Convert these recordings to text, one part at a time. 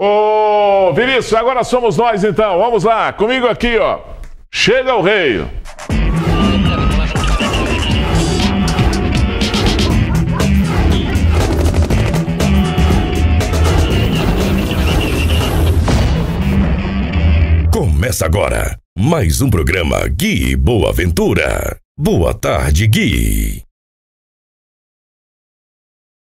Ô, Vinícius, agora somos nós então. Vamos lá, comigo aqui, ó. Chega o rei. Começa agora mais um programa Gui Boa Ventura. Boa tarde, Gui.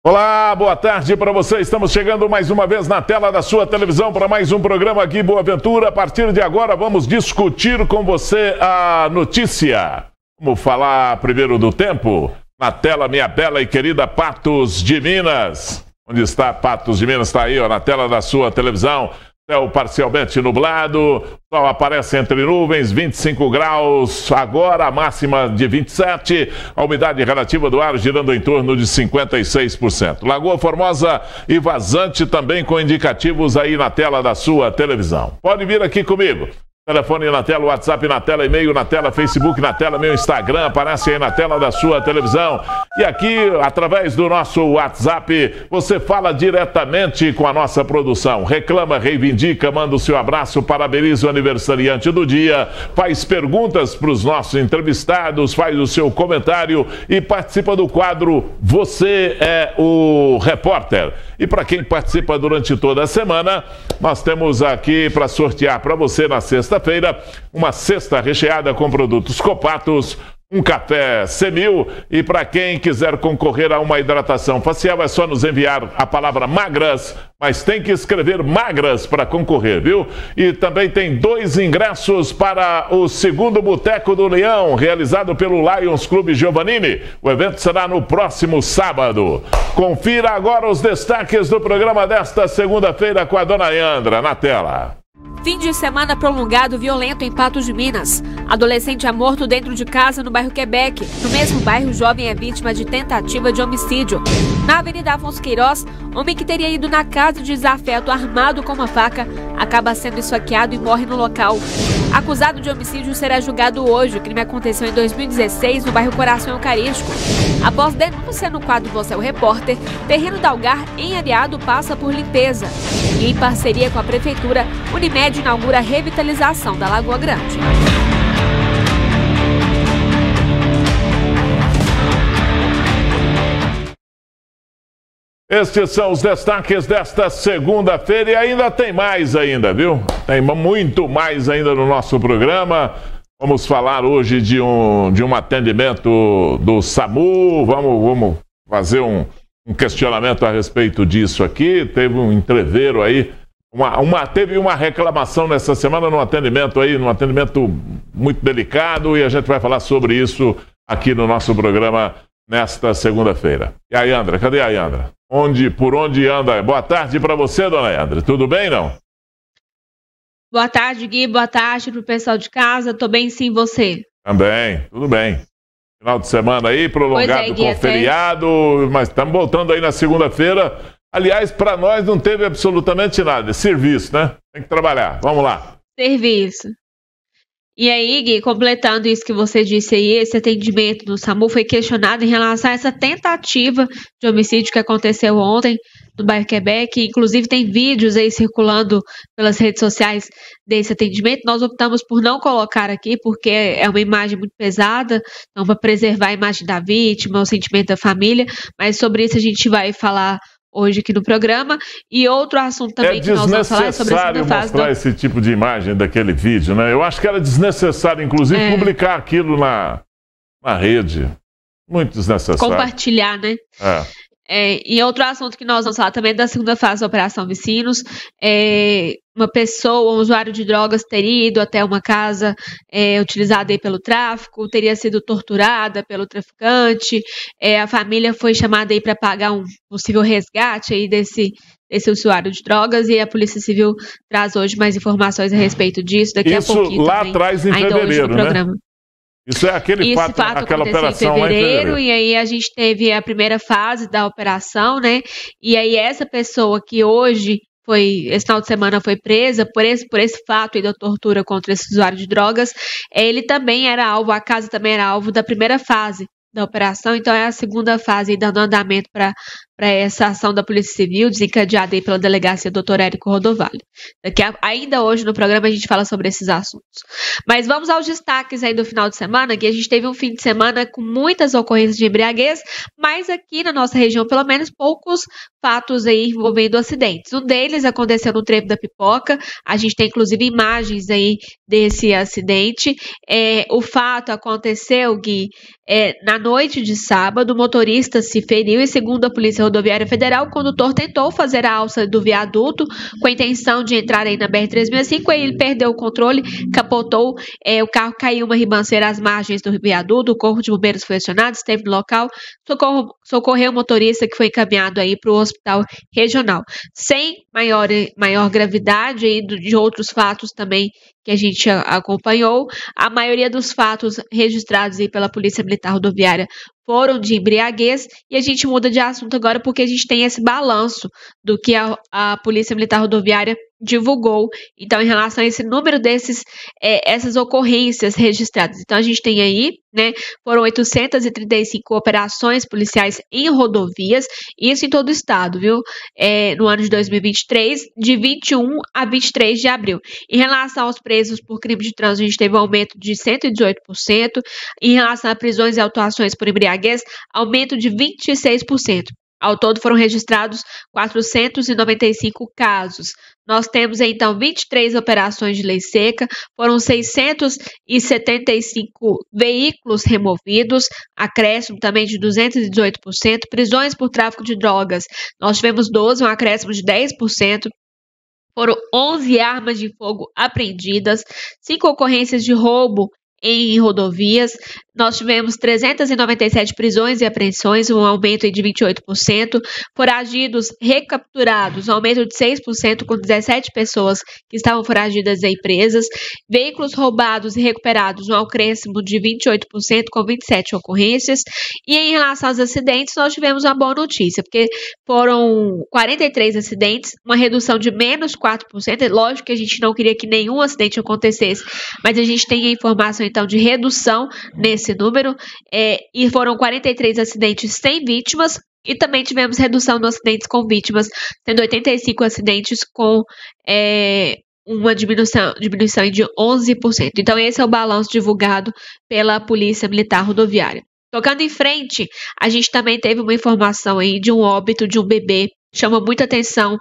Olá, boa tarde para você. Estamos chegando mais uma vez na tela da sua televisão para mais um programa aqui Boa Aventura. A partir de agora vamos discutir com você a notícia. Vamos falar primeiro do tempo. Na tela, minha bela e querida Patos de Minas. Onde está Patos de Minas? Está aí, ó, na tela da sua televisão. Céu parcialmente nublado, sol aparece entre nuvens, 25 graus, agora máxima de 27, a umidade relativa do ar girando em torno de 56%. Lagoa Formosa e vazante também com indicativos aí na tela da sua televisão. Pode vir aqui comigo. Telefone na tela, WhatsApp na tela, e-mail na tela, Facebook na tela, meu Instagram aparece aí na tela da sua televisão. E aqui, através do nosso WhatsApp, você fala diretamente com a nossa produção. Reclama, reivindica, manda o seu abraço, parabeniza o aniversariante do dia, faz perguntas para os nossos entrevistados, faz o seu comentário e participa do quadro Você é o Repórter. E para quem participa durante toda a semana, nós temos aqui para sortear para você na sexta-feira uma cesta recheada com produtos Copatos, um café Semil e para quem quiser concorrer a uma hidratação facial é só nos enviar a palavra magras, mas tem que escrever magras para concorrer, viu? E também tem dois ingressos para o segundo Boteco do Leão, realizado pelo Lions Clube Giovannini. O evento será no próximo sábado. Confira agora os destaques do programa desta segunda-feira com a dona Yandra na tela. Fim de semana prolongado violento em Patos de Minas. Adolescente é morto dentro de casa no bairro Quebec. No mesmo bairro, o jovem é vítima de tentativa de homicídio. Na Avenida Afonso Queiroz, homem que teria ido na casa de desafeto armado com uma faca acaba sendo esfaqueado e morre no local. Acusado de homicídio será julgado hoje. O crime aconteceu em 2016 no bairro Coração Eucarístico. Após denúncia no quadro Você é o Repórter, terreno da Algar em Areado passa por limpeza. E em parceria com a Prefeitura, Unimed inaugura a revitalização da Lagoa Grande. Estes são os destaques desta segunda-feira e ainda tem mais ainda, viu? Tem muito mais ainda no nosso programa. Vamos falar hoje de um, de um atendimento do SAMU. Vamos, vamos fazer um, um questionamento a respeito disso aqui. Teve um entreveiro aí. Uma, uma, teve uma reclamação nessa semana no atendimento aí, num atendimento muito delicado, e a gente vai falar sobre isso aqui no nosso programa nesta segunda-feira. E a Yandra, cadê a Yandra? Onde, por onde anda? Boa tarde para você, dona Yandra. Tudo bem, não? Boa tarde, Gui. Boa tarde para o pessoal de casa. Tô bem sim, você? Também, tudo bem. Final de semana aí, prolongado é, Gui, com feriado, mas estamos voltando aí na segunda-feira. Aliás, para nós não teve absolutamente nada. Serviço, né? Tem que trabalhar. Vamos lá. Serviço. E aí, Gui, completando isso que você disse aí, esse atendimento do SAMU foi questionado em relação a essa tentativa de homicídio que aconteceu ontem no bairro Quebec. Inclusive, tem vídeos aí circulando pelas redes sociais desse atendimento. Nós optamos por não colocar aqui, porque é uma imagem muito pesada, então, para preservar a imagem da vítima, o sentimento da família. Mas sobre isso a gente vai falar hoje aqui no programa. E outro assunto também é que nós vamos falar é sobre a segunda fase. mostrar do... esse tipo de imagem daquele vídeo, né? Eu acho que era desnecessário, inclusive, é. publicar aquilo na, na rede. Muito desnecessário. Compartilhar, né? É. É, e outro assunto que nós vamos falar também é da segunda fase da Operação Vicinos, é, uma pessoa, um usuário de drogas teria ido até uma casa é, utilizada pelo tráfico, teria sido torturada pelo traficante, é, a família foi chamada aí para pagar um possível resgate aí desse, desse usuário de drogas e a Polícia Civil traz hoje mais informações a respeito disso, daqui Isso a pouquinho lá também, atrás em fevereiro, né? Isso é aquele fato, fato aquela operação em fevereiro, em fevereiro, e aí a gente teve a primeira fase da operação, né? E aí essa pessoa que hoje foi esse final de semana foi presa por esse, por esse fato da tortura contra esse usuário de drogas, ele também era alvo, a casa também era alvo da primeira fase da operação, então é a segunda fase dando andamento para para essa ação da Polícia Civil desencadeada aí pela delegacia Dr. Érico Rodovalho. Daqui a, ainda hoje no programa a gente fala sobre esses assuntos. Mas vamos aos destaques aí do final de semana, que a gente teve um fim de semana com muitas ocorrências de embriaguez, mas aqui na nossa região, pelo menos, poucos fatos aí envolvendo acidentes. Um deles aconteceu no trevo da Pipoca, a gente tem inclusive imagens aí desse acidente. É, o fato aconteceu, Gui, é, na noite de sábado, o motorista se feriu e, segundo a Polícia Rodoviária Federal, o condutor tentou fazer a alça do viaduto com a intenção de entrar aí na BR-365, aí ele perdeu o controle, capotou, é, o carro caiu uma ribanceira às margens do viaduto, o corpo de bombeiros foi acionado, esteve no local, socorro, socorreu o motorista que foi encaminhado aí para o hospital regional, sem maior, maior gravidade de outros fatos também que a gente acompanhou, a maioria dos fatos registrados aí pela Polícia Militar Rodoviária foram de embriaguez. E a gente muda de assunto agora porque a gente tem esse balanço do que a, a Polícia Militar Rodoviária divulgou. Então, em relação a esse número desses, é, essas ocorrências registradas. Então, a gente tem aí, né, foram 835 operações policiais em rodovias, isso em todo o estado, viu? É, no ano de 2023, de 21 a 23 de abril. Em relação aos presos por crime de trânsito, a gente teve um aumento de 118%. Em relação a prisões e autuações por embriaguez, aumento de 26%. Ao todo foram registrados 495 casos. Nós temos então 23 operações de lei seca, foram 675 veículos removidos, acréscimo também de 218%, prisões por tráfico de drogas. Nós tivemos 12, um acréscimo de 10%. Foram 11 armas de fogo apreendidas, 5 ocorrências de roubo em rodovias. Nós tivemos 397 prisões e apreensões, um aumento de 28%. Foragidos recapturados, um aumento de 6%, com 17 pessoas que estavam foragidas em presas. Veículos roubados e recuperados, um acréscimo de 28%, com 27 ocorrências. E em relação aos acidentes, nós tivemos uma boa notícia, porque foram 43 acidentes, uma redução de menos 4%. É lógico que a gente não queria que nenhum acidente acontecesse, mas a gente tem a informação então de redução nesse número, é, e foram 43 acidentes sem vítimas, e também tivemos redução nos acidentes com vítimas, tendo 85 acidentes com é, uma diminuição, diminuição de 11%. Então, esse é o balanço divulgado pela Polícia Militar Rodoviária. Tocando em frente, a gente também teve uma informação aí de um óbito de um bebê. Chama muita atenção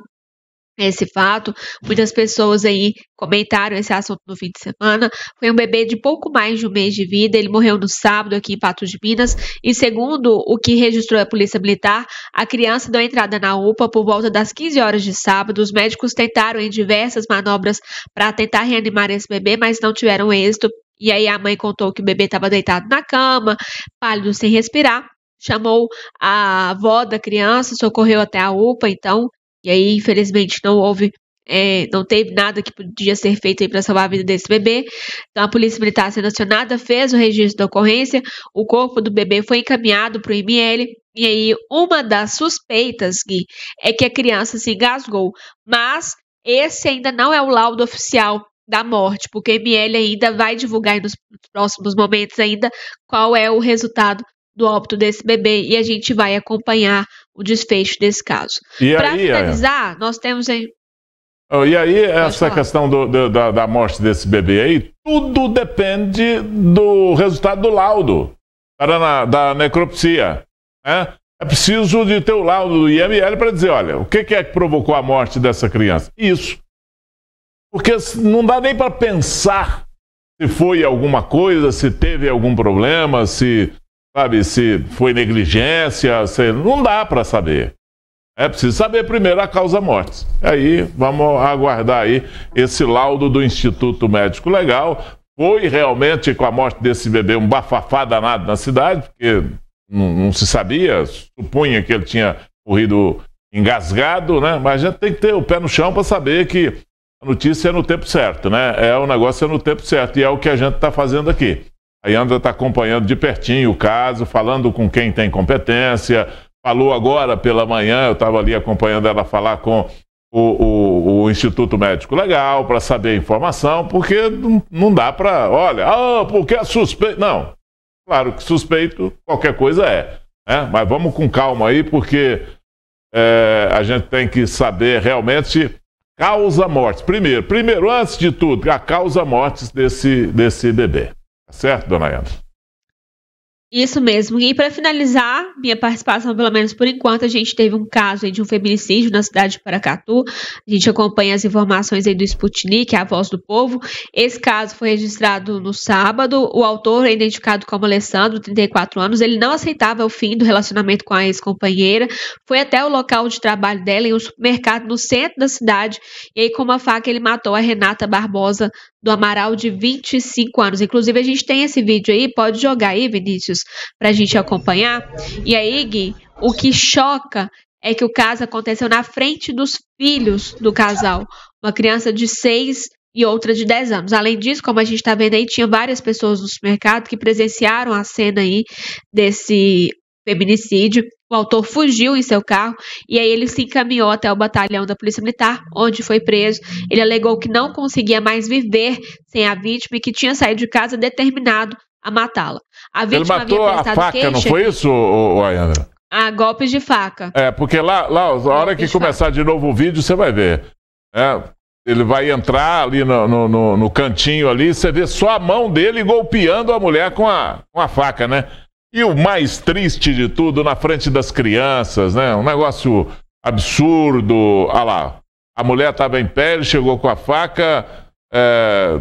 esse fato. Muitas pessoas aí comentaram esse assunto no fim de semana. Foi um bebê de pouco mais de um mês de vida. Ele morreu no sábado aqui em Patos de Minas. E segundo o que registrou a Polícia Militar, a criança deu entrada na UPA por volta das 15 horas de sábado. Os médicos tentaram em diversas manobras para tentar reanimar esse bebê, mas não tiveram êxito. E aí a mãe contou que o bebê estava deitado na cama, pálido sem respirar chamou a avó da criança, socorreu até a UPA, então e aí, infelizmente, não houve, é, não teve nada que podia ser feito para salvar a vida desse bebê. Então, a Polícia Militar sendo acionada fez o registro da ocorrência, o corpo do bebê foi encaminhado para o IML. E aí, uma das suspeitas, Gui, é que a criança se engasgou. Mas esse ainda não é o laudo oficial da morte, porque o ML ainda vai divulgar nos próximos momentos ainda qual é o resultado do óbito desse bebê e a gente vai acompanhar o desfecho desse caso. Para finalizar, é... nós temos aí. Oh, e aí, Pode essa falar. questão do, do, da, da, morte desse bebê aí, tudo depende do resultado do laudo da, da necropsia. Né? É preciso de ter o laudo do IML para dizer, olha, o que é que provocou a morte dessa criança? Isso. Porque não dá nem para pensar se foi alguma coisa, se teve algum problema, se Sabe, se foi negligência, se... não dá para saber. É preciso saber primeiro a causa morte. Aí vamos aguardar aí esse laudo do Instituto Médico Legal. Foi realmente com a morte desse bebê um bafafá danado na cidade, porque não, não se sabia, supunha que ele tinha morrido engasgado, né? Mas a gente tem que ter o pé no chão para saber que a notícia é no tempo certo, né? É o negócio é no tempo certo e é o que a gente está fazendo aqui. A Yandra está acompanhando de pertinho o caso, falando com quem tem competência. Falou agora pela manhã, eu estava ali acompanhando ela falar com o, o, o Instituto Médico Legal para saber a informação, porque não, não dá para. Olha, ah, porque é suspeito. Não. Claro que suspeito, qualquer coisa é. Né? Mas vamos com calma aí, porque é, a gente tem que saber realmente causa mortes. Primeiro, primeiro, antes de tudo, a causa mortes desse, desse bebê. Tá certo, dona Ana? Isso mesmo. E para finalizar, minha participação, pelo menos por enquanto, a gente teve um caso de um feminicídio na cidade de Paracatu. A gente acompanha as informações do Sputnik, a voz do povo. Esse caso foi registrado no sábado. O autor é identificado como Alessandro, 34 anos. Ele não aceitava o fim do relacionamento com a ex-companheira. Foi até o local de trabalho dela, em um supermercado no centro da cidade. E aí, com uma faca, ele matou a Renata Barbosa do Amaral, de 25 anos. Inclusive, a gente tem esse vídeo aí, pode jogar aí, Vinícius, para a gente acompanhar. E aí, Gui, o que choca é que o caso aconteceu na frente dos filhos do casal. Uma criança de 6 e outra de 10 anos. Além disso, como a gente está vendo aí, tinha várias pessoas no supermercado que presenciaram a cena aí desse feminicídio. O autor fugiu em seu carro e aí ele se encaminhou até o batalhão da Polícia Militar, onde foi preso. Ele alegou que não conseguia mais viver sem a vítima e que tinha saído de casa determinado a matá-la. A vítima ele matou havia a faca, queixa, não foi isso, Ayandra? A golpes de faca. É, porque lá, lá a hora que começar faca. de novo o vídeo, você vai ver. É, ele vai entrar ali no, no, no, no, cantinho ali, você vê só a mão dele golpeando a mulher com a, com a faca, né? E o mais triste de tudo, na frente das crianças, né? Um negócio absurdo. Olha lá, a mulher estava em pé, chegou com a faca, é,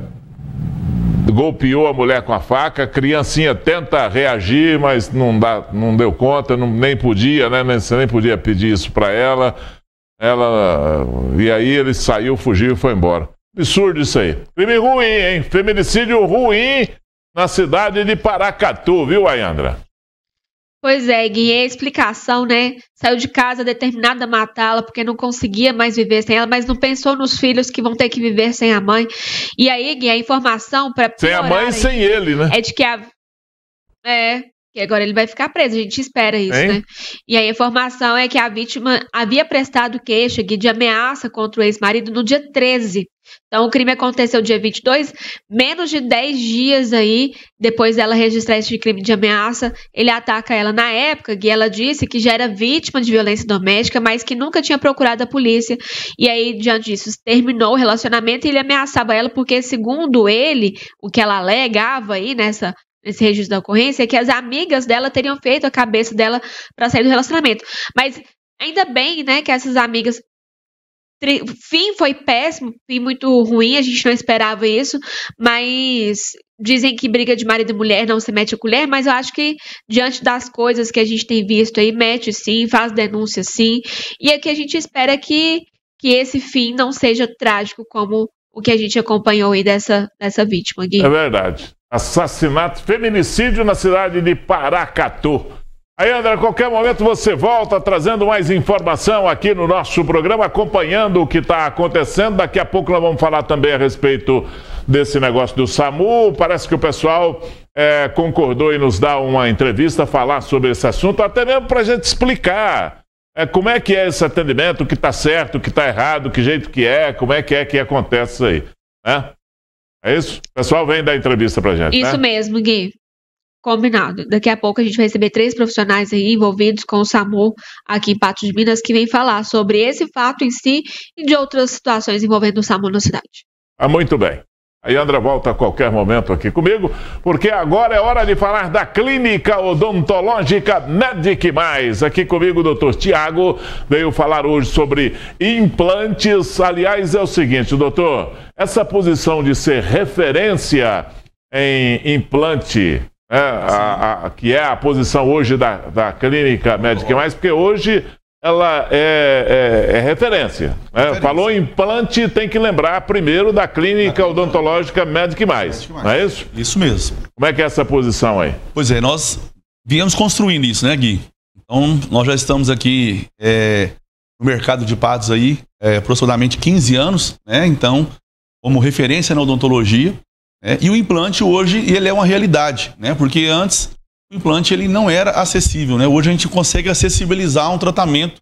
golpeou a mulher com a faca, a criancinha tenta reagir, mas não, dá, não deu conta, não, nem podia, né? Você nem podia pedir isso para ela. Ela. E aí ele saiu, fugiu e foi embora. Absurdo isso aí. Crime ruim, hein? Feminicídio ruim na cidade de Paracatu, viu, Ayandra? Pois é, Gui, a explicação, né? Saiu de casa determinada a matá-la porque não conseguia mais viver sem ela, mas não pensou nos filhos que vão ter que viver sem a mãe. E aí, Gui, a informação para Sem a mãe e sem ele, né? É de que a. É, que agora ele vai ficar preso, a gente espera isso, hein? né? E a informação é que a vítima havia prestado queixa de ameaça contra o ex-marido no dia 13. Então, o crime aconteceu dia 22, menos de 10 dias aí depois dela registrar esse crime de ameaça. Ele ataca ela na época, e ela disse que já era vítima de violência doméstica, mas que nunca tinha procurado a polícia. E aí, diante disso, terminou o relacionamento e ele ameaçava ela porque, segundo ele, o que ela alegava aí nessa nesse registro da ocorrência que as amigas dela teriam feito a cabeça dela para sair do relacionamento. Mas ainda bem, né, que essas amigas fim foi péssimo, fim muito ruim, a gente não esperava isso, mas dizem que briga de marido e mulher não se mete a colher, mas eu acho que diante das coisas que a gente tem visto aí, mete sim, faz denúncia sim, e é que a gente espera que, que esse fim não seja trágico como o que a gente acompanhou aí dessa, dessa vítima, Gui. É verdade. Assassinato, feminicídio na cidade de Paracatu. Aí, André, a qualquer momento você volta trazendo mais informação aqui no nosso programa, acompanhando o que está acontecendo. Daqui a pouco nós vamos falar também a respeito desse negócio do SAMU. Parece que o pessoal é, concordou em nos dar uma entrevista, falar sobre esse assunto, até mesmo para a gente explicar é, como é que é esse atendimento, o que está certo, o que está errado, que jeito que é, como é que é que acontece isso aí. Né? É isso? O pessoal vem dar entrevista pra gente. Isso né? mesmo, Gui. Combinado. Daqui a pouco a gente vai receber três profissionais aí envolvidos com o SAMU aqui em Patos de Minas que vem falar sobre esse fato em si e de outras situações envolvendo o SAMU na cidade. Ah, muito bem. A Yandra volta a qualquer momento aqui comigo, porque agora é hora de falar da Clínica Odontológica Medic Mais. Aqui comigo doutor Tiago veio falar hoje sobre implantes. Aliás, é o seguinte, doutor, essa posição de ser referência em implante, né, a, a, que é a posição hoje da, da Clínica Medic Mais, porque hoje ela é, é, é referência. Né? Falou implante, tem que lembrar primeiro da clínica odontológica Medic Mais, Mais. Não é isso? Isso mesmo. Como é que é essa posição aí? Pois é, nós viemos construindo isso, né, Gui? Então, nós já estamos aqui é, no mercado de patos aí é, aproximadamente 15 anos, né? Então, como referência na odontologia. Né? E o implante hoje, ele é uma realidade, né? Porque antes o implante ele não era acessível, né? Hoje a gente consegue acessibilizar um tratamento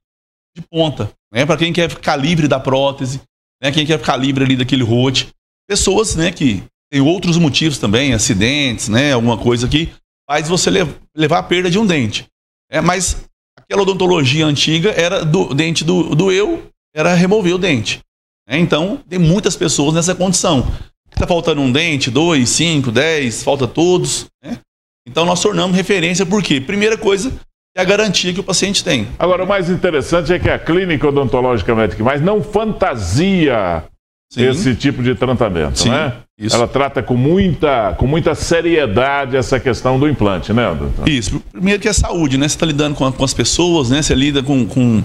de ponta, né? Para quem quer ficar livre da prótese, né? Quem quer ficar livre ali daquele rote. Pessoas, né, que tem outros motivos também, acidentes, né? Alguma coisa que faz você levar a perda de um dente. É, mas Aquela odontologia antiga era do dente do, do eu, era remover o dente. Né? Então, tem muitas pessoas nessa condição. Está faltando um dente, dois, cinco, dez, falta todos. Né? Então, nós tornamos referência por quê? Primeira coisa, é a garantia que o paciente tem. Agora, o mais interessante é que a clínica odontológica médica mais não fantasia Sim. esse tipo de tratamento, Sim, né? Isso. Ela trata com muita, com muita seriedade essa questão do implante, né, doutor? Isso. Primeiro que é saúde, né? Você está lidando com, com, as pessoas, né? Você lida com, com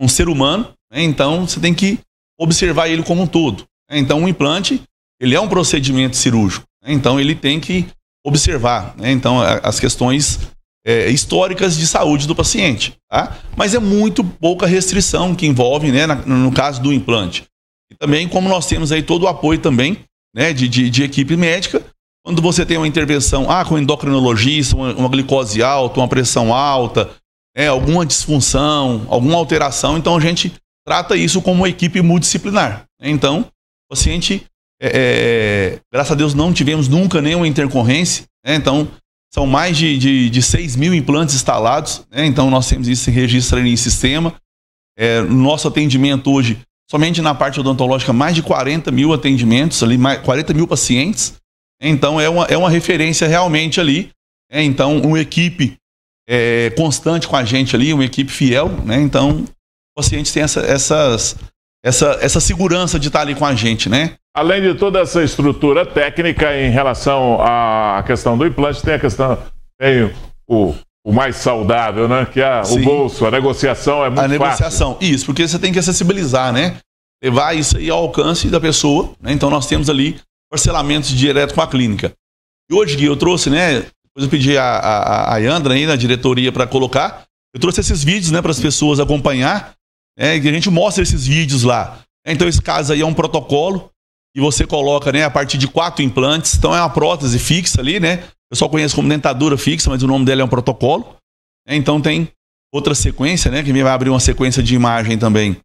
um ser humano, né? então você tem que observar ele como um todo. Né? Então, o implante, ele é um procedimento cirúrgico. Né? Então, ele tem que observar, né? Então, as questões é, históricas de saúde do paciente, tá? Mas é muito pouca restrição que envolve, né? Na, no caso do implante. E também, como nós temos aí todo o apoio também, né? De, de, de equipe médica, quando você tem uma intervenção, ah, com endocrinologista, uma, uma glicose alta, uma pressão alta, é, alguma disfunção, alguma alteração, então a gente trata isso como uma equipe multidisciplinar. Então, o paciente, é, é, graças a Deus, não tivemos nunca nenhuma intercorrência, né? então são mais de, de, de 6 mil implantes instalados, né? então nós temos isso em registro em sistema. É, nosso atendimento hoje, somente na parte odontológica, mais de 40 mil atendimentos, ali, mais, 40 mil pacientes. Então é uma, é uma referência realmente ali. É, então, uma equipe é, constante com a gente ali, uma equipe fiel, né? Então, o paciente tem essa, essas, essa, essa segurança de estar ali com a gente, né? Além de toda essa estrutura técnica em relação à questão do implante, tem a questão, tem o, o mais saudável, né? Que é Sim. o bolso, a negociação é muito fácil. A negociação, isso, porque você tem que acessibilizar, né? Levar isso aí ao alcance da pessoa, né? Então nós temos ali parcelamentos direto com a clínica. E hoje, Gui, eu trouxe, né? Depois eu pedi a, a, a Yandra aí na diretoria para colocar. Eu trouxe esses vídeos, né, para as pessoas acompanhar. Né, e a gente mostra esses vídeos lá. Então, esse caso aí é um protocolo e você coloca, né, a partir de quatro implantes. Então, é uma prótese fixa ali, né? Eu só conheço como dentadura fixa, mas o nome dela é um protocolo. Então, tem outra sequência, né, que vai abrir uma sequência de imagem também.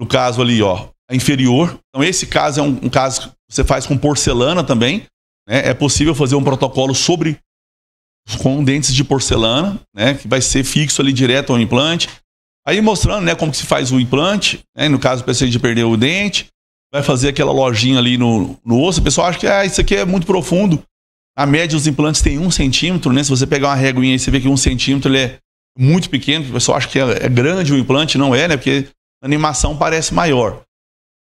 No caso ali, ó, a inferior. Então, esse caso é um, um caso que você faz com porcelana também. Né? É possível fazer um protocolo sobre com dentes de porcelana, né, que vai ser fixo ali direto ao implante. Aí mostrando, né, como que se faz o implante, né, no caso do paciente de perder o dente, vai fazer aquela lojinha ali no, no osso. O pessoal acha que ah, isso aqui é muito profundo. A média dos implantes tem um centímetro, né? Se você pegar uma réguinha e você vê que um centímetro ele é muito pequeno, o pessoal acha que é, é grande o implante, não é, né? Porque a animação parece maior.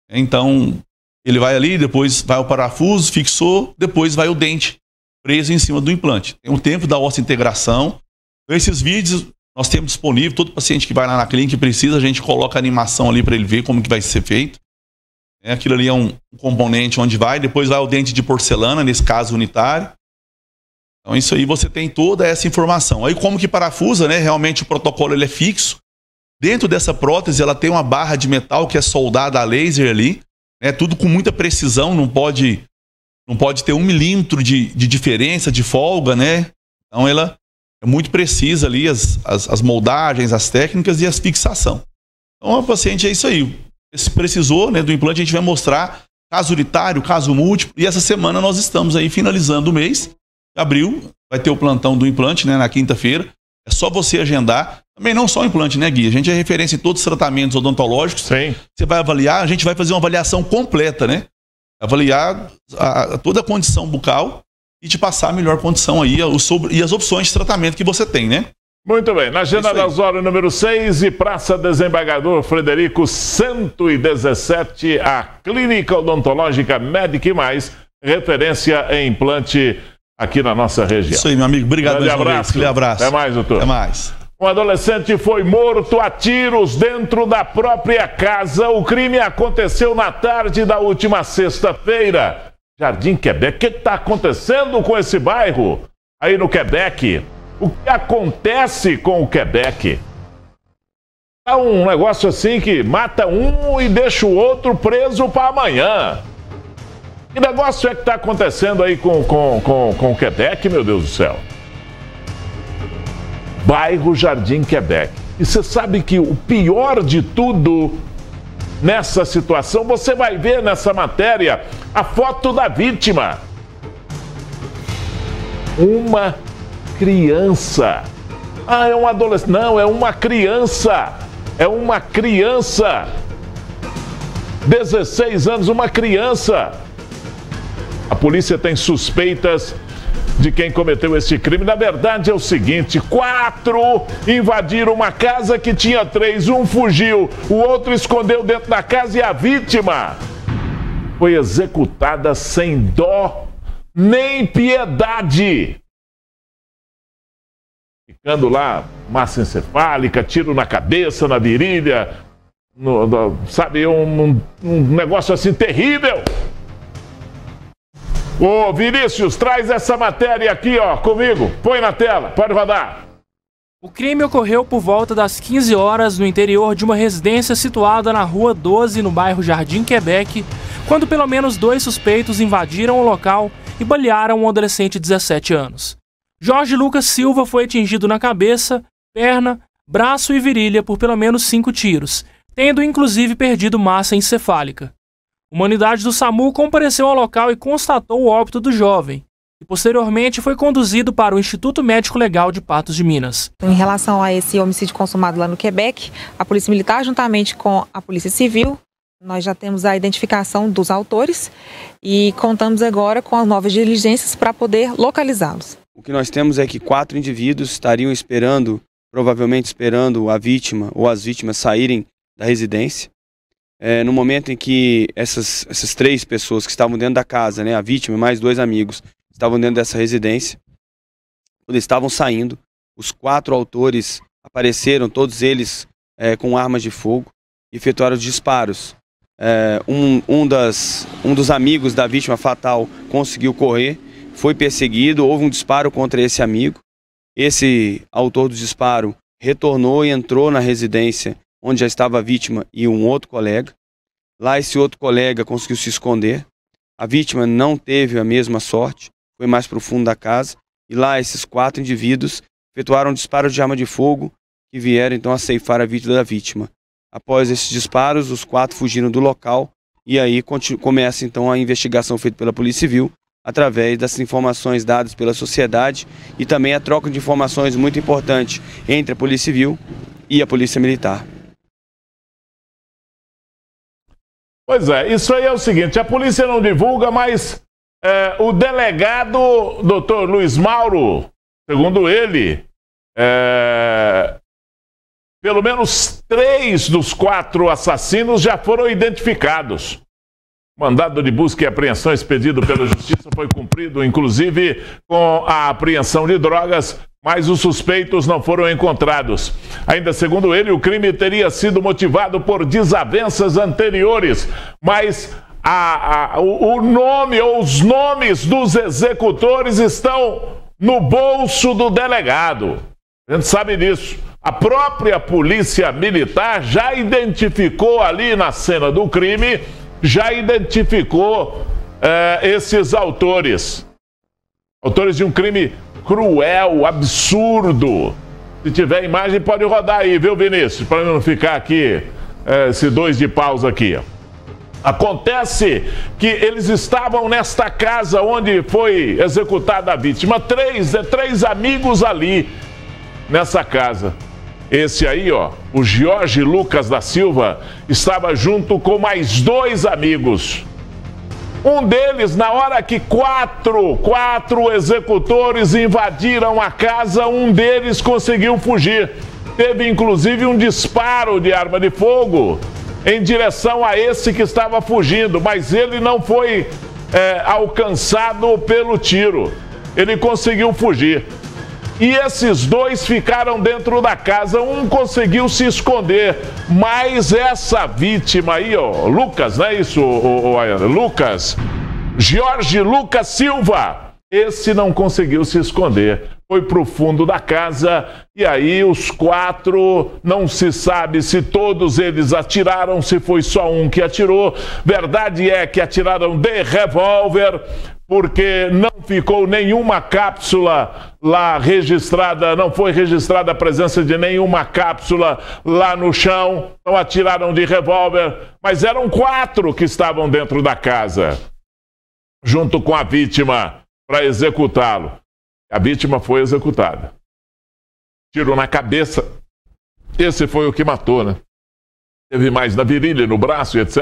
Então, ele vai ali, depois vai o parafuso, fixou, depois vai o dente preso em cima do implante. Tem um tempo da ossa integração. Então, esses vídeos nós temos disponível. Todo paciente que vai lá na clínica e precisa, a gente coloca a animação ali para ele ver como que vai ser feito. É, aquilo ali é um, componente onde vai. Depois vai o dente de porcelana, nesse caso unitário. Então, isso aí você tem toda essa informação. Aí, como que parafusa, né? Realmente o protocolo ele é fixo. Dentro dessa prótese, ela tem uma barra de metal que é soldada a laser ali. Né? Tudo com muita precisão, não pode não pode ter um milímetro de, de diferença, de folga, né? Então ela é muito precisa ali, as, as, as moldagens, as técnicas e as fixação. Então a paciente é isso aí. Se precisou né, do implante, a gente vai mostrar caso unitário, caso múltiplo. E essa semana nós estamos aí finalizando o mês. Abril, vai ter o plantão do implante, né? Na quinta-feira. É só você agendar. Também não só o implante, né, Gui? A gente é referência em todos os tratamentos odontológicos. Sim. Você vai avaliar, a gente vai fazer uma avaliação completa, né? avaliar a, a, toda a condição bucal e te passar a melhor condição aí o sobre, e as opções de tratamento que você tem, né? Muito bem, na agenda das horas número 6 e Praça Desembargador Frederico 117, a Clínica Odontológica Medic Mais, referência em implante aqui na nossa região. Isso aí, meu amigo. Obrigado, Grande abraço. Abraço. Até mais, doutor. Até mais. Um adolescente foi morto a tiros dentro da própria casa. O crime aconteceu na tarde da última sexta-feira. Jardim Quebec. O que está acontecendo com esse bairro aí no Quebec? O que acontece com o Quebec? É um negócio assim que mata um e deixa o outro preso para amanhã. Que negócio é que está acontecendo aí com, com, com, com o Quebec, meu Deus do céu? bairro Jardim Quebec. E você sabe que o pior de tudo nessa situação, você vai ver nessa matéria a foto da vítima. Uma criança. Ah, é um adolescente. Não, é uma criança. É uma criança. 16 anos, uma criança. A polícia tem suspeitas de quem cometeu este crime. Na verdade, é o seguinte: quatro invadiram uma casa que tinha três, um fugiu, o outro escondeu dentro da casa e a vítima foi executada sem dó nem piedade. Ficando lá, massa encefálica, tiro na cabeça, na virilha, no, no, sabe, um, um negócio assim terrível. Ô Vinícius, traz essa matéria aqui, ó, comigo. Põe na tela, pode rodar. O crime ocorreu por volta das 15 horas no interior de uma residência situada na Rua 12, no bairro Jardim Quebec, quando pelo menos dois suspeitos invadiram o local e balearam um adolescente de 17 anos. Jorge Lucas Silva foi atingido na cabeça, perna, braço e virilha por pelo menos cinco tiros, tendo inclusive perdido massa encefálica. Uma unidade do SAMU compareceu ao local e constatou o óbito do jovem, e posteriormente foi conduzido para o Instituto Médico Legal de Patos de Minas. Em relação a esse homicídio consumado lá no Quebec, a Polícia Militar, juntamente com a Polícia Civil, nós já temos a identificação dos autores e contamos agora com as novas diligências para poder localizá-los. O que nós temos é que quatro indivíduos estariam esperando, provavelmente esperando a vítima ou as vítimas saírem da residência é, no momento em que essas, essas três pessoas que estavam dentro da casa, né, a vítima e mais dois amigos, estavam dentro dessa residência, quando estavam saindo, os quatro autores apareceram, todos eles é, com armas de fogo, e efetuaram disparos. É, um, um, das, um dos amigos da vítima fatal conseguiu correr, foi perseguido, houve um disparo contra esse amigo. Esse autor do disparo retornou e entrou na residência onde já estava a vítima e um outro colega. Lá esse outro colega conseguiu se esconder. A vítima não teve a mesma sorte, foi mais para o fundo da casa. E lá esses quatro indivíduos efetuaram disparos de arma de fogo que vieram então a ceifar a vida da vítima. Após esses disparos, os quatro fugiram do local e aí começa então a investigação feita pela Polícia Civil através das informações dadas pela sociedade e também a troca de informações muito importante entre a Polícia Civil e a Polícia Militar. Pois é, isso aí é o seguinte: a polícia não divulga, mas é, o delegado, doutor Luiz Mauro, segundo ele, é, pelo menos três dos quatro assassinos já foram identificados. Mandado de busca e apreensão expedido pela Justiça foi cumprido, inclusive com a apreensão de drogas mas os suspeitos não foram encontrados. Ainda segundo ele, o crime teria sido motivado por desavenças anteriores, mas a, a, o nome ou os nomes dos executores estão no bolso do delegado. A gente sabe disso. A própria polícia militar já identificou ali na cena do crime, já identificou eh, esses autores. Autores de um crime cruel, absurdo. Se tiver imagem, pode rodar aí, viu, Vinícius? Para não ficar aqui, é, esse dois de pausa aqui. Acontece que eles estavam nesta casa onde foi executada a vítima. Três, é, três amigos ali nessa casa. Esse aí, ó, o Jorge Lucas da Silva, estava junto com mais dois amigos. Um deles, na hora que quatro, quatro executores invadiram a casa, um deles conseguiu fugir. Teve inclusive um disparo de arma de fogo em direção a esse que estava fugindo, mas ele não foi é, alcançado pelo tiro. Ele conseguiu fugir. E esses dois ficaram dentro da casa, um conseguiu se esconder, mas essa vítima aí, ó, Lucas, não é isso, o, o, Lucas? Jorge Lucas Silva, esse não conseguiu se esconder. Foi para o fundo da casa e aí os quatro, não se sabe se todos eles atiraram, se foi só um que atirou. Verdade é que atiraram de revólver, porque não ficou nenhuma cápsula lá registrada, não foi registrada a presença de nenhuma cápsula lá no chão, então atiraram de revólver, mas eram quatro que estavam dentro da casa, junto com a vítima, para executá-lo. A vítima foi executada. tiro na cabeça. Esse foi o que matou, né? Teve mais na virilha, no braço, etc.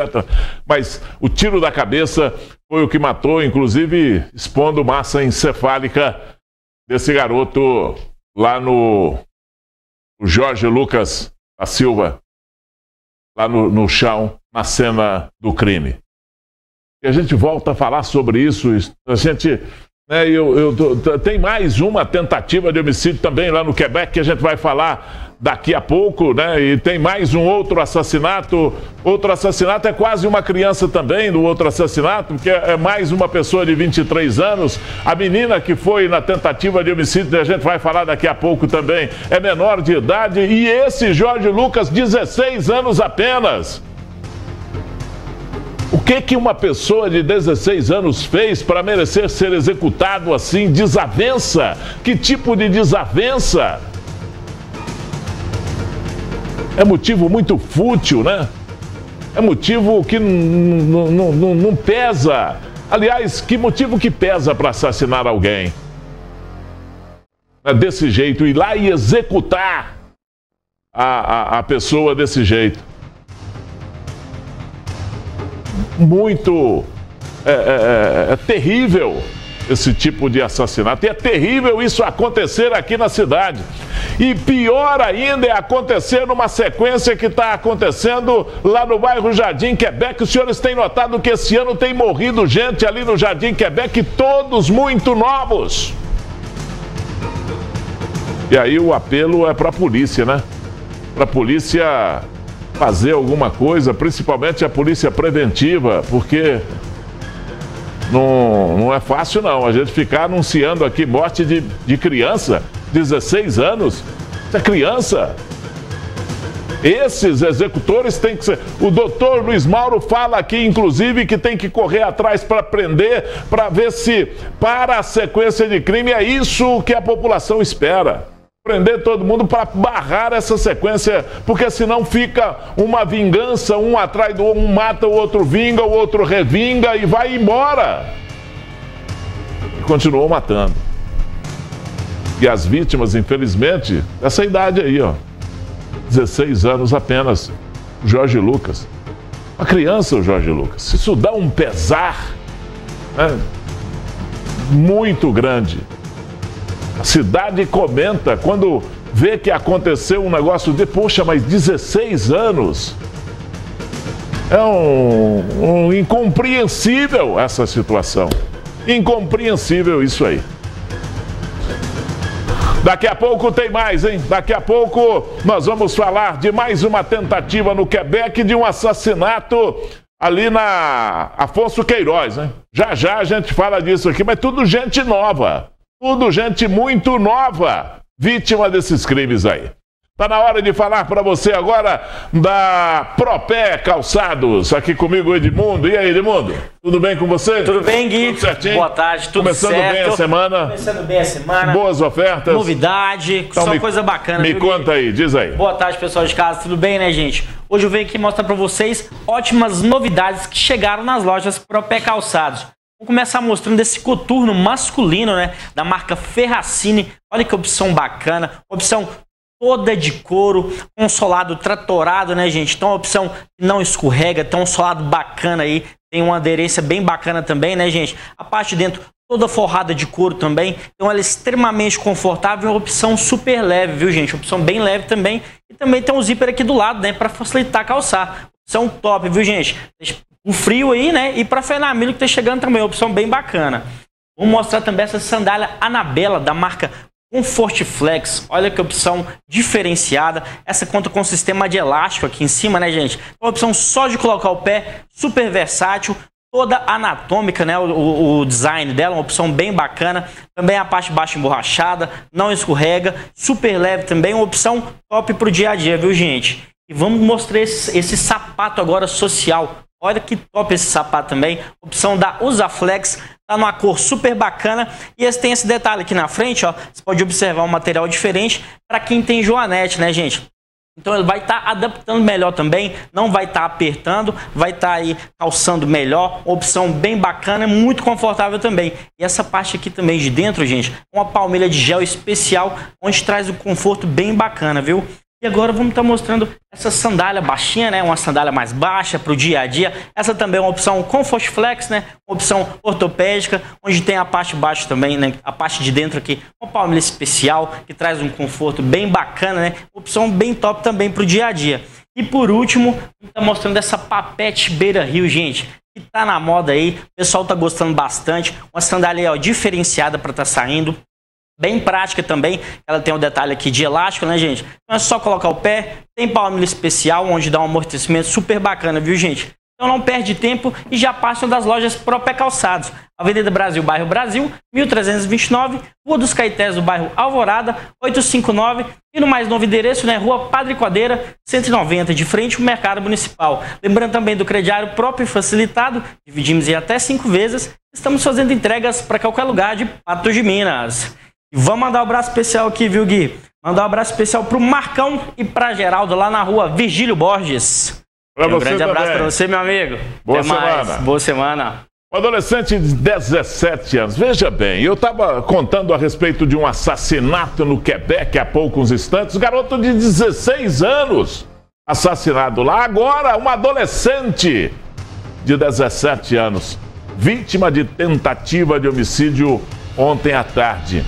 Mas o tiro da cabeça foi o que matou, inclusive expondo massa encefálica desse garoto lá no Jorge Lucas da Silva, lá no, no chão, na cena do crime. E a gente volta a falar sobre isso. A gente é, eu, eu, tem mais uma tentativa de homicídio também lá no Quebec que a gente vai falar daqui a pouco, né? E tem mais um outro assassinato. Outro assassinato é quase uma criança também do outro assassinato, porque é mais uma pessoa de 23 anos. A menina que foi na tentativa de homicídio, a gente vai falar daqui a pouco também, é menor de idade. E esse Jorge Lucas, 16 anos apenas. O que que uma pessoa de 16 anos fez para merecer ser executado assim? Desavença? Que tipo de desavença? É motivo muito fútil, né? É motivo que não pesa. Aliás, que motivo que pesa para assassinar alguém? É desse jeito, ir lá e executar a, a, a pessoa desse jeito muito é, é, é, é, terrível esse tipo de assassinato. E é terrível isso acontecer aqui na cidade. E pior ainda é acontecer numa sequência que está acontecendo lá no bairro Jardim Quebec. Os senhores têm notado que esse ano tem morrido gente ali no Jardim Quebec, todos muito novos. E aí o apelo é para a polícia, né? Para a polícia fazer alguma coisa, principalmente a polícia preventiva, porque não, não é fácil não. A gente ficar anunciando aqui morte de, de criança, 16 anos, isso é criança. Esses executores têm que ser. O doutor Luiz Mauro fala aqui, inclusive, que tem que correr atrás para prender, para ver se para a sequência de crime é isso que a população espera prender todo mundo para barrar essa sequência, porque senão fica uma vingança, um atrás do outro, um mata, o outro vinga, o outro revinga e vai embora. E continuou matando. E as vítimas, infelizmente, dessa idade aí, ó, 16 anos apenas, Jorge Lucas. Uma criança, o Jorge Lucas. Isso dá um pesar né, muito grande. Cidade comenta quando vê que aconteceu um negócio de, poxa, mas 16 anos. É um, um incompreensível essa situação. Incompreensível isso aí. Daqui a pouco tem mais, hein? Daqui a pouco nós vamos falar de mais uma tentativa no Quebec de um assassinato ali na Afonso Queiroz, né? Já já a gente fala disso aqui, mas tudo gente nova. Tudo gente muito nova, vítima desses crimes aí. Tá na hora de falar para você agora da Propé Calçados. Aqui comigo, Edmundo. E aí, Edmundo? Tudo bem com você? Tudo bem, Gui? Tudo certinho? Boa tarde, tudo Começando certo. bem a semana. Começando bem a semana. Boas ofertas. Novidade, Então só me- coisa bacana. Me viu, conta Gui? aí, diz aí. Boa tarde, pessoal de casa. Tudo bem, né, gente? Hoje eu venho aqui mostrar para vocês ótimas novidades que chegaram nas lojas Propé Calçados. Vou começar mostrando esse coturno masculino, né, da marca Ferracini. Olha que opção bacana, opção toda de couro, um solado tratorado, né, gente? Então, a opção não escorrega, tem um solado bacana aí, tem uma aderência bem bacana também, né, gente? A parte de dentro toda forrada de couro também, então ela é extremamente confortável, é opção super leve, viu, gente? Opção bem leve também, e também tem um zíper aqui do lado, né, para facilitar calçar. Opção top, viu, gente? O frio aí, né, e para Fenamilho que tá chegando também, opção bem bacana. Vou mostrar também essa sandália Anabela da marca Comfort Flex. Olha que opção diferenciada. Essa conta com sistema de elástico aqui em cima, né, gente? Uma opção só de colocar o pé, super versátil, toda anatômica, né? O, o- o design dela, uma opção bem bacana. Também a parte de baixo emborrachada, não escorrega, super leve também, uma opção top pro dia a dia, viu, gente? E vamos mostrar esse, esse sapato agora social. Olha que top esse sapato também. Opção da Usaflex. Tá numa cor super bacana. E esse tem esse detalhe aqui na frente, ó. Você pode observar um material diferente para quem tem joanete, né, gente? Então ele vai estar tá adaptando melhor também, não vai estar tá apertando, vai estar tá aí calçando melhor, opção bem bacana, muito confortável também. E essa parte aqui também de dentro, gente, uma palmilha de gel especial, onde traz um conforto bem bacana, viu? E agora vamos estar tá mostrando essa sandália baixinha, né? Uma sandália mais baixa para o dia a dia. Essa também é uma opção Comfort Flex, né? Uma opção ortopédica, onde tem a parte de baixo também, né? A parte de dentro aqui, uma palmilha especial, que traz um conforto bem bacana, né? Opção bem top também para o dia a dia. E por último, está mostrando essa papete Beira Rio, gente, que tá na moda aí. O pessoal tá gostando bastante. Uma sandália ó, diferenciada para estar tá saindo. Bem prática também, ela tem o um detalhe aqui de elástico, né, gente? Então é só colocar o pé, tem palmilha especial, onde dá um amortecimento super bacana, viu, gente? Então não perde tempo e já passa das lojas Propé Calçados. Avenida Brasil, bairro Brasil, 1329, Rua dos Caetés, do bairro Alvorada, 859 e no mais novo endereço, né, Rua Padre Codeira, 190, de frente ao Mercado Municipal. Lembrando também do crediário próprio e facilitado, dividimos em até cinco vezes. Estamos fazendo entregas para qualquer lugar de Patos de Minas. E vamos mandar um abraço especial aqui, viu, Gui? Mandar um abraço especial pro Marcão e pra Geraldo lá na rua Virgílio Borges. Pra um grande abraço para você, meu amigo. Boa Até semana. Mais. Boa semana. Um adolescente de 17 anos. Veja bem, eu estava contando a respeito de um assassinato no Quebec há poucos instantes. Garoto de 16 anos assassinado lá. Agora, um adolescente de 17 anos, vítima de tentativa de homicídio ontem à tarde.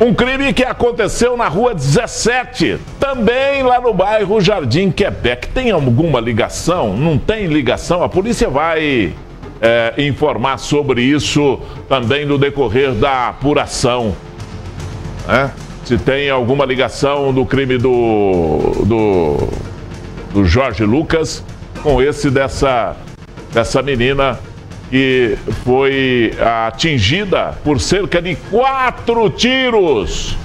Um crime que aconteceu na rua 17, também lá no bairro Jardim Quebec. Tem alguma ligação? Não tem ligação? A polícia vai é, informar sobre isso também no decorrer da apuração. Né? Se tem alguma ligação do crime do, do, do Jorge Lucas com esse dessa, dessa menina que foi atingida por cerca de quatro tiros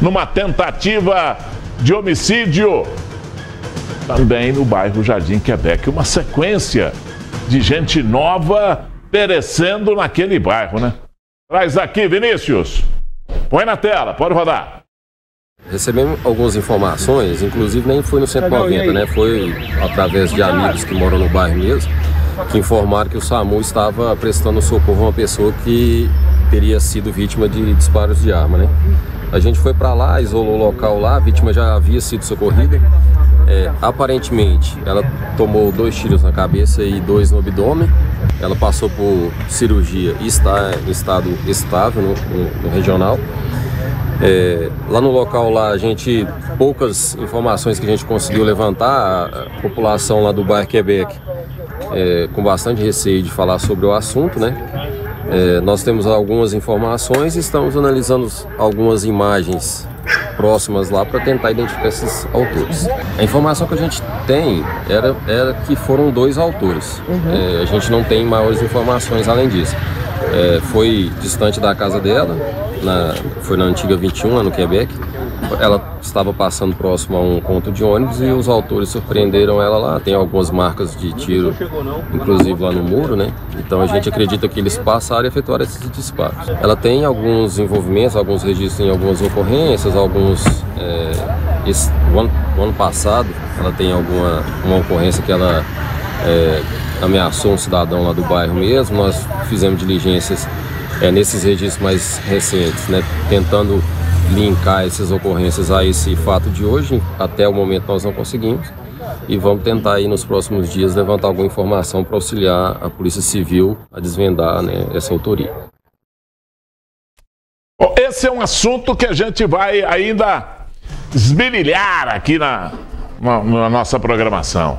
numa tentativa de homicídio também no bairro Jardim Quebec. Uma sequência de gente nova perecendo naquele bairro, né? Traz aqui, Vinícius. Põe na tela, pode rodar. Recebemos algumas informações, inclusive nem foi no 190, né? Foi através de amigos que moram no bairro mesmo que informaram que o SAMU estava prestando socorro a uma pessoa que teria sido vítima de disparos de arma, né? A gente foi para lá, isolou o local lá, a vítima já havia sido socorrida. É, aparentemente, ela tomou dois tiros na cabeça e dois no abdômen. Ela passou por cirurgia e está em estado estável no, no, no regional. É, lá no local lá a gente poucas informações que a gente conseguiu levantar a população lá do bairro Quebec é, com bastante receio de falar sobre o assunto, né? É, nós temos algumas informações e estamos analisando algumas imagens próximas lá para tentar identificar esses autores. A informação que a gente tem era, era que foram dois autores. Uhum. É, a gente não tem maiores informações além disso. É, foi distante da casa dela, na, foi na antiga 21, lá no Quebec ela estava passando próximo a um ponto de ônibus e os autores surpreenderam ela lá. Tem algumas marcas de tiro, inclusive lá no muro, né? Então a gente acredita que eles passaram e efetuaram esses disparos. Ela tem alguns envolvimentos, alguns registros em algumas ocorrências, alguns. É, esse, o, ano, o, ano, passado ela tem alguma uma ocorrência que ela é, ameaçou um cidadão lá do bairro mesmo. Nós fizemos diligências é, nesses registros mais recentes, né? Tentando linkar essas ocorrências a esse fato de hoje. Até o momento nós não conseguimos. E vamos tentar aí nos próximos dias levantar alguma informação para auxiliar a Polícia Civil a desvendar né, essa autoria. Bom, esse é um assunto que a gente vai ainda esmerilhar aqui na, na, na nossa programação.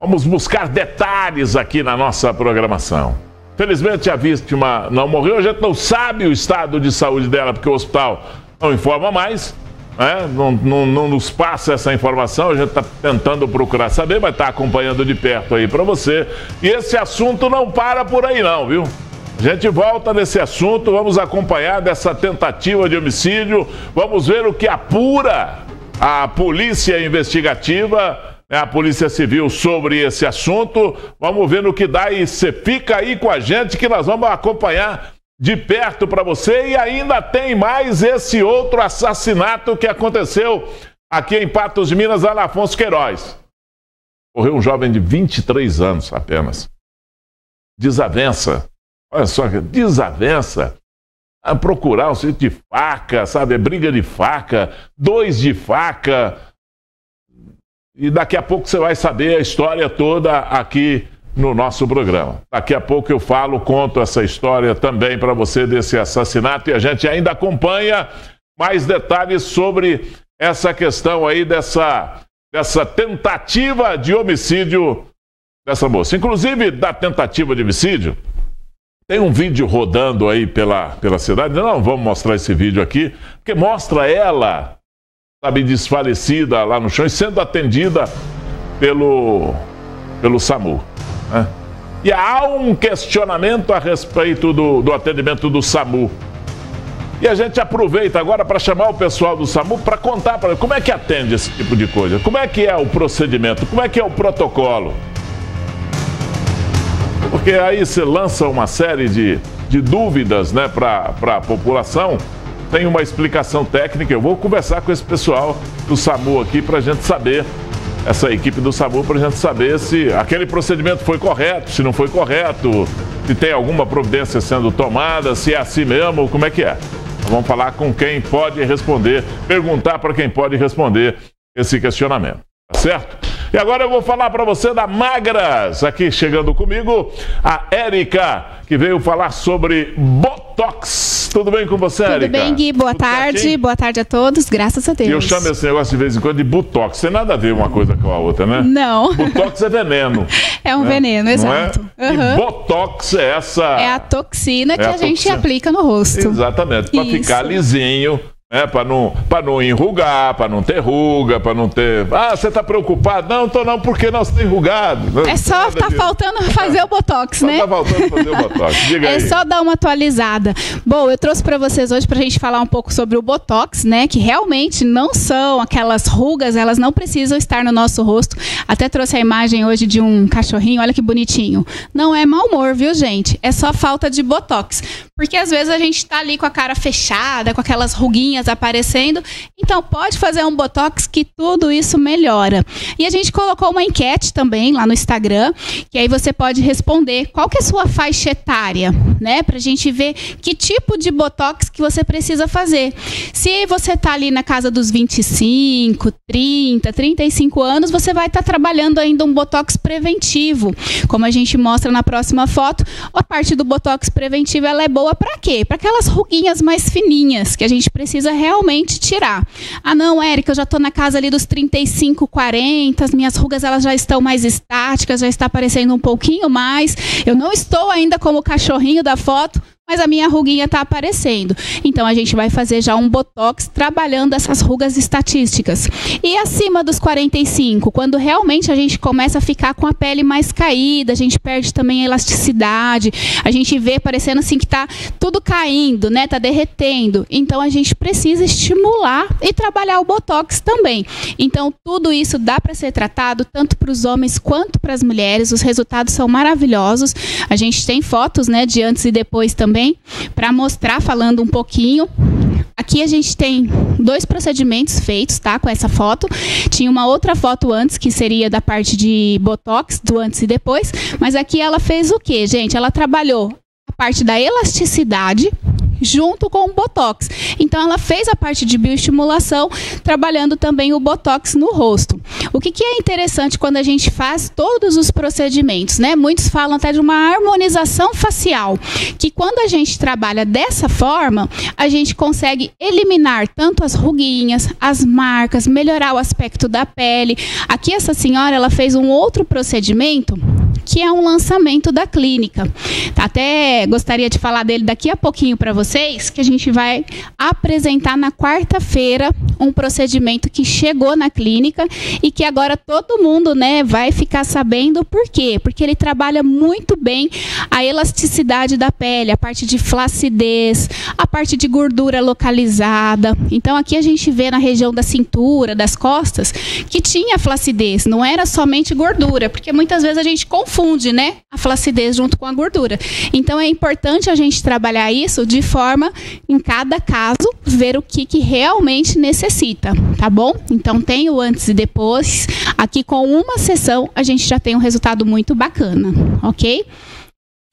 Vamos buscar detalhes aqui na nossa programação. Felizmente a vítima não morreu, a gente não sabe o estado de saúde dela, porque o hospital não informa mais, né? não, não, não, nos passa essa informação, a gente está tentando procurar saber, mas está acompanhando de perto aí para você. E esse assunto não para por aí não, viu? A gente volta nesse assunto, vamos acompanhar dessa tentativa de homicídio, vamos ver o que apura a polícia investigativa, né, a polícia civil sobre esse assunto. Vamos ver no que dá e você fica aí com a gente que nós vamos acompanhar de perto para você e ainda tem mais esse outro assassinato que aconteceu aqui em Patos de Minas, lá na Afonso Queiroz. Morreu um jovem de 23 anos apenas. Desavença. Olha só, desavença. A procurar um sítio de faca, sabe? Briga de faca, dois de faca. E daqui a pouco você vai saber a história toda aqui no nosso programa. Daqui a pouco eu falo, conto essa história também para você desse assassinato e a gente ainda acompanha mais detalhes sobre essa questão aí dessa, dessa tentativa de homicídio dessa moça. Inclusive, da tentativa de homicídio, tem um vídeo rodando aí pela, pela cidade. Não, vamos mostrar esse vídeo aqui, porque mostra ela, sabe, desfalecida lá no chão e sendo atendida pelo, pelo SAMU. Né? E há um questionamento a respeito do, do atendimento do SAMU. E a gente aproveita agora para chamar o pessoal do SAMU para contar para como é que atende esse tipo de coisa, como é que é o procedimento, como é que é o protocolo. Porque aí você lança uma série de, de dúvidas né, para a população, tem uma explicação técnica. Eu vou conversar com esse pessoal do SAMU aqui para a gente saber essa equipe do SAMU para a gente saber se aquele procedimento foi correto, se não foi correto, se tem alguma providência sendo tomada, se é assim mesmo, como é que é. Vamos falar com quem pode responder, perguntar para quem pode responder esse questionamento, certo? E agora eu vou falar para você da Magras, aqui chegando comigo, a Érica, que veio falar sobre Botox. Tudo bem com você, Érica? Tudo bem, Gui. Boa Tudo tarde. Certinho? Boa tarde a todos. Graças a Deus. E eu chamo esse negócio de vez em quando de Botox. Tem nada a ver uma coisa com a outra, né? Não. Botox é veneno. É um né? veneno, exato. É? Uhum. E Botox é essa. É a toxina é que a, a toxina. gente aplica no rosto. Exatamente. Para ficar lisinho né? Para não, não enrugar, para não ter ruga, para não ter. Ah, você está preocupado? Não, tô não, porque não, você está enrugado. É só tá disso. faltando fazer o botox, né? Tá faltando fazer o botox. Diga é aí. só dar uma atualizada. Bom, eu trouxe para vocês hoje para a gente falar um pouco sobre o botox, né? Que realmente não são aquelas rugas, elas não precisam estar no nosso rosto. Até trouxe a imagem hoje de um cachorrinho, olha que bonitinho. Não é mau humor, viu, gente? É só falta de botox. Porque às vezes a gente está ali com a cara fechada, com aquelas ruguinhas aparecendo. Então pode fazer um botox que tudo isso melhora. E a gente colocou uma enquete também lá no Instagram, que aí você pode responder qual que é a sua faixa etária, né? Pra gente ver que tipo de botox que você precisa fazer. Se você tá ali na casa dos 25, 30, 35 anos, você vai estar tá trabalhando ainda um botox preventivo. Como a gente mostra na próxima foto, a parte do botox preventivo ela é boa para quê? Para aquelas ruguinhas mais fininhas que a gente precisa realmente tirar. Ah, não, Érica, eu já estou na casa ali dos 35, 40, as minhas rugas elas já estão mais estáticas, já está aparecendo um pouquinho mais. Eu não estou ainda como o cachorrinho da foto, mas a minha ruguinha está aparecendo. Então a gente vai fazer já um botox trabalhando essas rugas estatísticas. E acima dos 45, quando realmente a gente começa a ficar com a pele mais caída, a gente perde também a elasticidade, a gente vê parecendo assim que está tudo caindo, né? Tá derretendo. Então a gente precisa estimular e trabalhar o botox também. Então tudo isso dá para ser tratado tanto para os homens quanto para as mulheres. Os resultados são maravilhosos. A gente tem fotos, né, de antes e depois também também para mostrar falando um pouquinho. Aqui a gente tem dois procedimentos feitos, tá? Com essa foto. Tinha uma outra foto antes que seria da parte de botox, do antes e depois, mas aqui ela fez o que, gente? Ela trabalhou a parte da elasticidade, junto com o Botox. Então ela fez a parte de bioestimulação, trabalhando também o Botox no rosto. O que, que é interessante quando a gente faz todos os procedimentos, né? Muitos falam até de uma harmonização facial, que quando a gente trabalha dessa forma, a gente consegue eliminar tanto as ruguinhas, as marcas, melhorar o aspecto da pele. Aqui essa senhora, ela fez um outro procedimento que é um lançamento da clínica. Até gostaria de falar dele daqui a pouquinho para vocês, que a gente vai apresentar na quarta-feira um procedimento que chegou na clínica e que agora todo mundo, né, vai ficar sabendo por quê? Porque ele trabalha muito bem a elasticidade da pele, a parte de flacidez, a parte de gordura localizada. Então aqui a gente vê na região da cintura, das costas, que tinha flacidez, não era somente gordura, porque muitas vezes a gente confunde, né, a flacidez junto com a gordura. Então é importante a gente trabalhar isso de forma, em cada caso, ver o que, que realmente necessita, tá bom? Então tem o antes e depois. Aqui com uma sessão a gente já tem um resultado muito bacana, ok?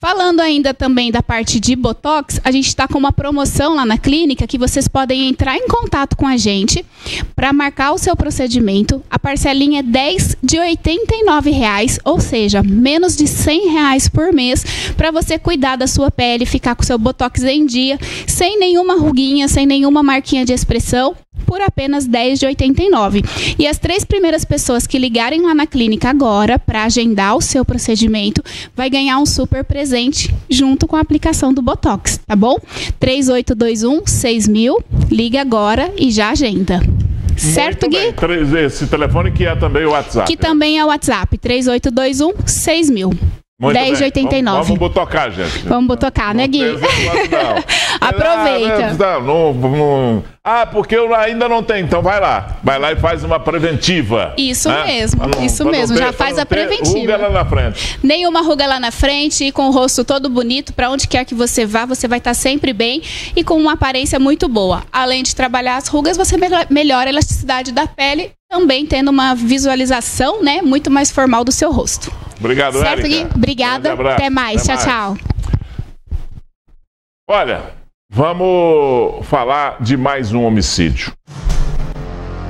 Falando ainda também da parte de Botox, a gente está com uma promoção lá na clínica que vocês podem entrar em contato com a gente para marcar o seu procedimento. A parcelinha é 10 de 89 reais, ou seja, menos de 100 reais por mês para você cuidar da sua pele, ficar com seu Botox em dia, sem nenhuma ruguinha, sem nenhuma marquinha de expressão por apenas 10 de 89. E as três primeiras pessoas que ligarem lá na clínica agora para agendar o seu procedimento vai ganhar um super presente junto com a aplicação do Botox, tá bom? 3821 6000, liga agora e já agenda. Certo, Muito Gui? bem. Esse telefone que é também o WhatsApp. Que também é o WhatsApp, 3821 6000. Muito 10 de bem. 89. Vamos, vamos botocar, gente. Vamos botocar, né, Gui? Aproveita. Ah, não, não, não. ah, porque eu ainda não tenho. Então vai lá. Vai lá e faz uma preventiva. Isso né? mesmo, Pra isso pra mesmo. ter- Já faz a preventiva. ruga lá na frente. Nenhuma ruga lá na frente e com o rosto todo bonito, para onde quer que você vá, você vai estar sempre bem e com uma aparência muito boa. Além de trabalhar as rugas, você mel- melhora a elasticidade da pele, também tendo uma visualização, né, muito mais formal do seu rosto. Obrigado, certo. Gui? Obrigada. Até mais. Até tchau, tchau. Olha, vamos falar de mais um homicídio.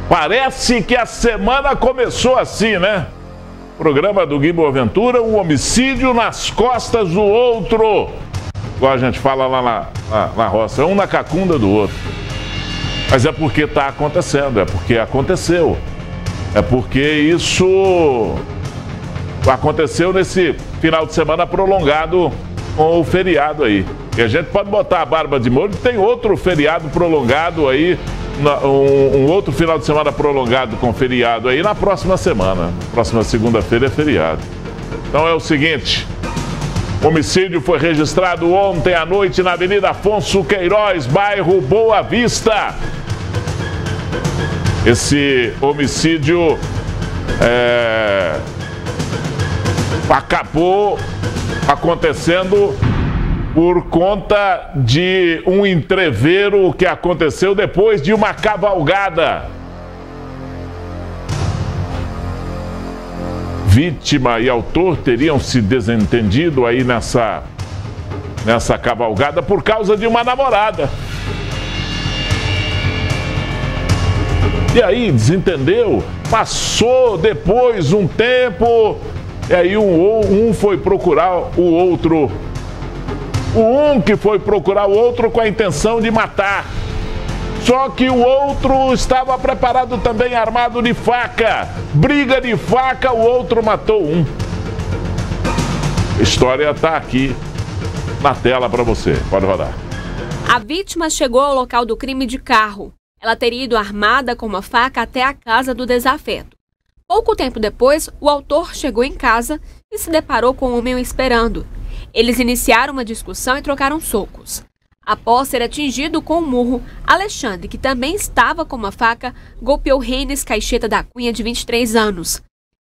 Parece que a semana começou assim, né? Programa do Gui Boaventura, um homicídio nas costas do outro. Igual a gente fala lá na, na, na roça, um na cacunda do outro. Mas é porque está acontecendo, é porque aconteceu. É porque isso aconteceu nesse final de semana prolongado com o feriado aí. E a gente pode botar a barba de molho, tem outro feriado prolongado aí, um, outro final de semana prolongado com feriado aí na próxima semana. Próxima segunda-feira é feriado. Então é o seguinte. Homicídio foi registrado ontem à noite na Avenida Afonso Queiroz, bairro Boa Vista. Esse homicídio é, acabou acontecendo por conta de um entreveiro que aconteceu depois de uma cavalgada. Vítima e autor teriam se desentendido aí nessa nessa cavalgada por causa de uma namorada. E aí, desentendeu? Passou depois um tempo, e aí um, um foi procurar o outro. O um que foi procurar o outro com a intenção de matar. Só que o outro estava preparado também, armado de faca. Briga de faca, o outro matou um. A história está aqui na tela para você. Pode rodar. A vítima chegou ao local do crime de carro. Ela teria ido armada com uma faca até a casa do desafeto. Pouco tempo depois, o autor chegou em casa e se deparou com o homem esperando. Eles iniciaram uma discussão e trocaram socos. Após ser atingido com um murro, Alexandre, que também estava com uma faca, golpeou Renes Caixeta da Cunha, de 23 anos.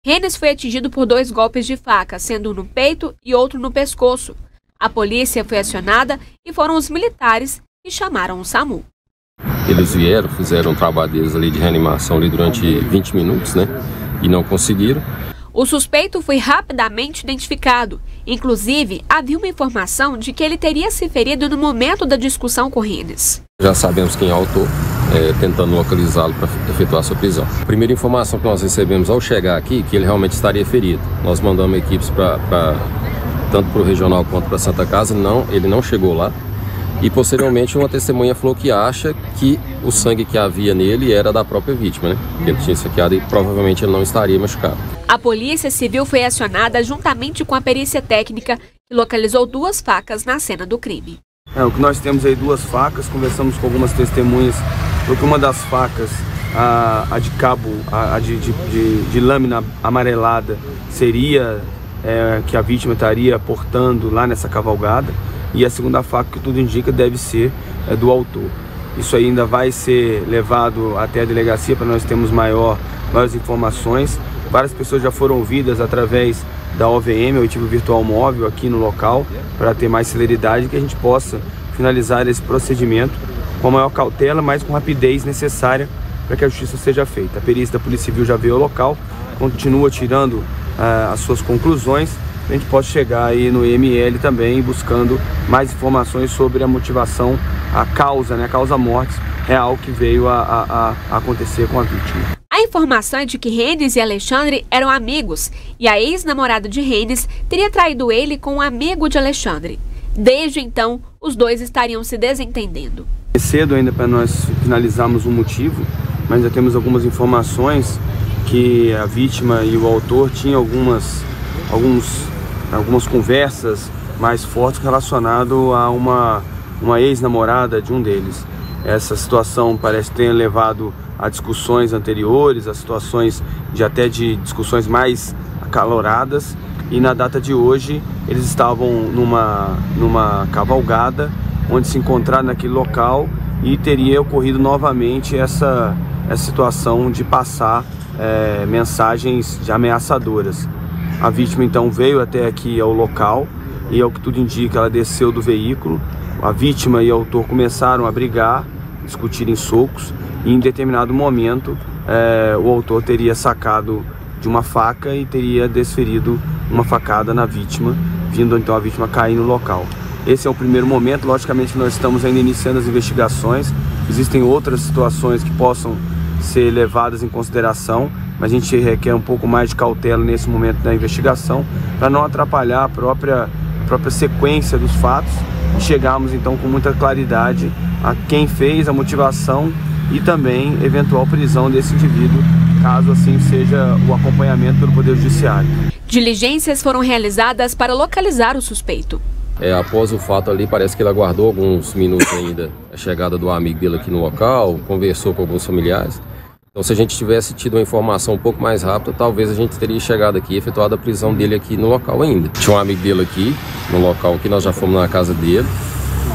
Renes foi atingido por dois golpes de faca, sendo um no peito e outro no pescoço. A polícia foi acionada e foram os militares que chamaram o SAMU. Eles vieram, fizeram um trabalho deles ali de reanimação ali durante 20 minutos, né? E não conseguiram. O suspeito foi rapidamente identificado. Inclusive, havia uma informação de que ele teria se ferido no momento da discussão com Renes. Já sabemos quem é o autor, é, tentando localizá-lo para efetuar sua prisão. A primeira informação que nós recebemos ao chegar aqui, que ele realmente estaria ferido. Nós mandamos equipes para tanto para o regional quanto para Santa Casa, não, ele não chegou lá. E posteriormente uma testemunha falou que acha que o sangue que havia nele era da própria vítima, né? Que ele tinha saqueado e provavelmente ele não estaria machucado. A Polícia Civil foi acionada juntamente com a perícia técnica, que localizou duas facas na cena do crime. É, o que nós temos aí duas facas, conversamos com algumas testemunhas, porque uma das facas, a, a de cabo, a, a de, de, de, de lâmina amarelada, seria é, que a vítima estaria portando lá nessa cavalgada, e a segunda faca, que tudo indica, deve ser é, do autor. Isso ainda vai ser levado até a delegacia para nós termos maior, maiores informações. Várias pessoas já foram ouvidas através da OVM, Oitivo Virtual Móvel, aqui no local, para ter mais celeridade que a gente possa finalizar esse procedimento com a maior cautela, mas com rapidez necessária para que a justiça seja feita. A perícia da Polícia Civil já veio ao local, continua tirando uh, as suas conclusões, a gente possa chegar aí no IML também buscando mais informações sobre a motivação, a causa, né, a causa morte real que veio a, a, a acontecer com a vítima. A informação é de que Renes e Alexandre eram amigos e a ex-namorada de Renes teria traído ele com um amigo de Alexandre. Desde então, os dois estariam se desentendendo. É cedo ainda para nós finalizarmos o motivo, mas já temos algumas informações que a vítima e o autor tinham algumas, alguns, algumas conversas mais fortes relacionado a uma, uma ex-namorada de um deles. Essa situação parece ter levado a discussões anteriores, a situações de até de discussões mais acaloradas e na data de hoje eles estavam numa, numa cavalgada onde se encontraram naquele local e teria ocorrido novamente essa, essa situação de passar é, mensagens de ameaçadoras. A vítima então veio até aqui ao local e ao que tudo indica ela desceu do veículo. A vítima e o autor começaram a brigar, discutir em socos e em determinado momento é, o autor teria sacado de uma faca e teria desferido uma facada na vítima, vindo então a vítima cair no local. Esse é o primeiro momento, logicamente nós estamos ainda iniciando as investigações, existem outras situações que possam ser levadas em consideração, mas a gente requer um pouco mais de cautela nesse momento da investigação para não atrapalhar a própria, a própria sequência dos fatos e chegarmos então com muita claridade a quem fez, a motivação e também eventual prisão desse indivíduo, caso assim seja o acompanhamento pelo Poder Judiciário. Diligências foram realizadas para localizar o suspeito. É, após o fato ali, parece que ele aguardou alguns minutos ainda a chegada do amigo dele aqui no local, conversou com alguns familiares. Então, se a gente tivesse tido uma informação um pouco mais rápida, talvez a gente teria chegado aqui e efetuado a prisão dele aqui no local ainda. Tinha um amigo dele aqui, no local que nós já fomos na casa dele.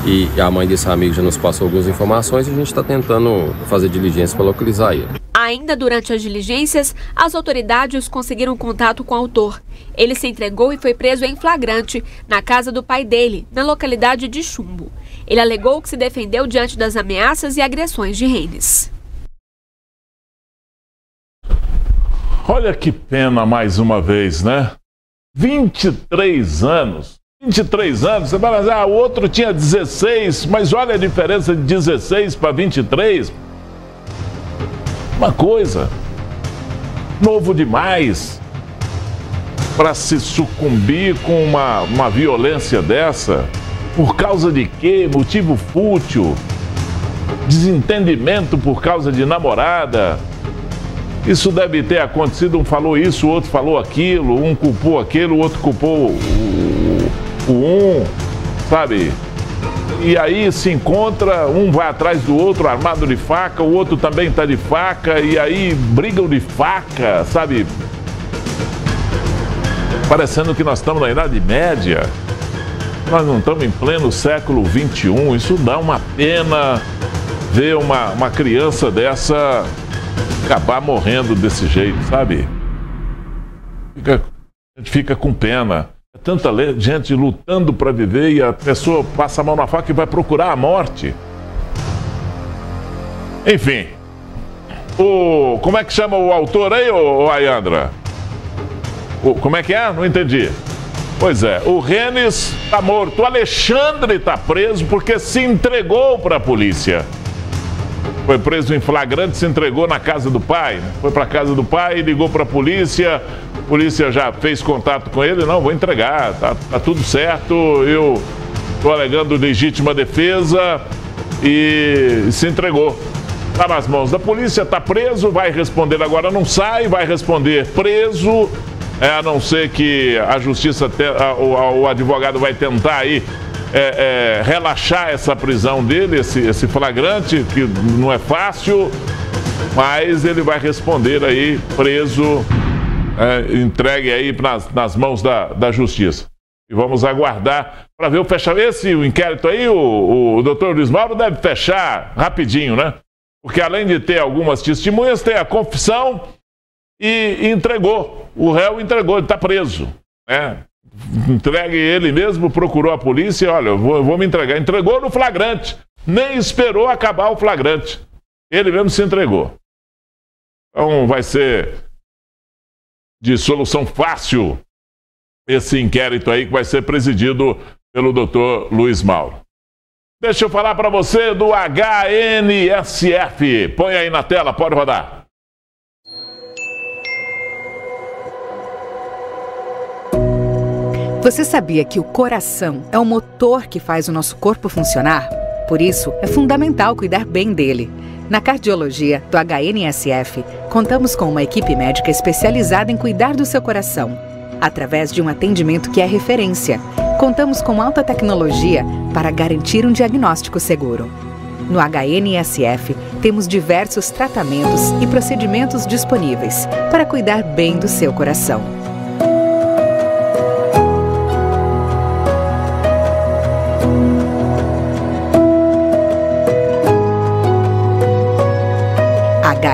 E a mãe desse amigo já nos passou algumas informações e a gente está tentando fazer diligência para localizar ele. Ainda durante as diligências, as autoridades conseguiram contato com o autor. Ele se entregou e foi preso em flagrante na casa do pai dele, na localidade de Chumbo. Ele alegou que se defendeu diante das ameaças e agressões de Reines. Olha que pena mais uma vez, né? 23 anos 23 anos, você vai dizer, ah, o outro tinha 16, mas olha a diferença de 16 para 23. Uma coisa, novo demais para se sucumbir com uma, uma violência dessa. Por causa de quê? Motivo fútil, desentendimento por causa de namorada. Isso deve ter acontecido, um falou isso, o outro falou aquilo, um culpou aquilo, o outro culpou o, o um, sabe? E aí se encontra, um vai atrás do outro armado de faca, o outro também está de faca, e aí brigam de faca, sabe? Parecendo que nós estamos na Idade Média. Nós não estamos em pleno século XXI. Isso dá uma pena ver uma, uma criança dessa acabar morrendo desse jeito, sabe? Fica, a gente fica com pena. É tanta gente lutando para viver e a pessoa passa a mão na faca e vai procurar a morte. Enfim. O, como é que chama o autor aí, ô, ô Ayandra? O, como é que é? Não entendi. Pois é, o Renes está morto, o Alexandre está preso porque se entregou para a polícia. Foi preso em flagrante, se entregou na casa do pai. Foi para a casa do pai, ligou para a polícia, polícia já fez contato com ele, não, vou entregar, tá, tá tudo certo, eu estou alegando legítima defesa e se entregou. Está nas mãos da polícia, está preso, vai responder agora, não sai, vai responder preso, é, a não ser que a justiça, te, a, o, o, advogado vai tentar aí é, é, relaxar essa prisão dele, esse, esse flagrante, que não é fácil, mas ele vai responder aí preso é, entregue aí nas, nas mãos da, da justiça. E vamos aguardar para ver o fechamento. Esse inquérito aí, o, o doutor Luiz Mauro deve fechar rapidinho, né? Porque além de ter algumas testemunhas, tem a confissão e, e entregou. O réu entregou, ele está preso. né? Entregue ele mesmo, procurou a polícia, olha, eu vou, eu vou me entregar. Entregou no flagrante, nem esperou acabar o flagrante. Ele mesmo se entregou. Então vai ser de solução fácil esse inquérito aí que vai ser presidido pelo doutor Luiz Mauro. Deixa eu falar para você do HNSF. Põe aí na tela, pode rodar. Você sabia que o coração é o motor que faz o nosso corpo funcionar? Por isso, é fundamental cuidar bem dele. Na cardiologia do HNSF, contamos com uma equipe médica especializada em cuidar do seu coração, através de um atendimento que é referência. Contamos com alta tecnologia para garantir um diagnóstico seguro. No HNSF, temos diversos tratamentos e procedimentos disponíveis para cuidar bem do seu coração.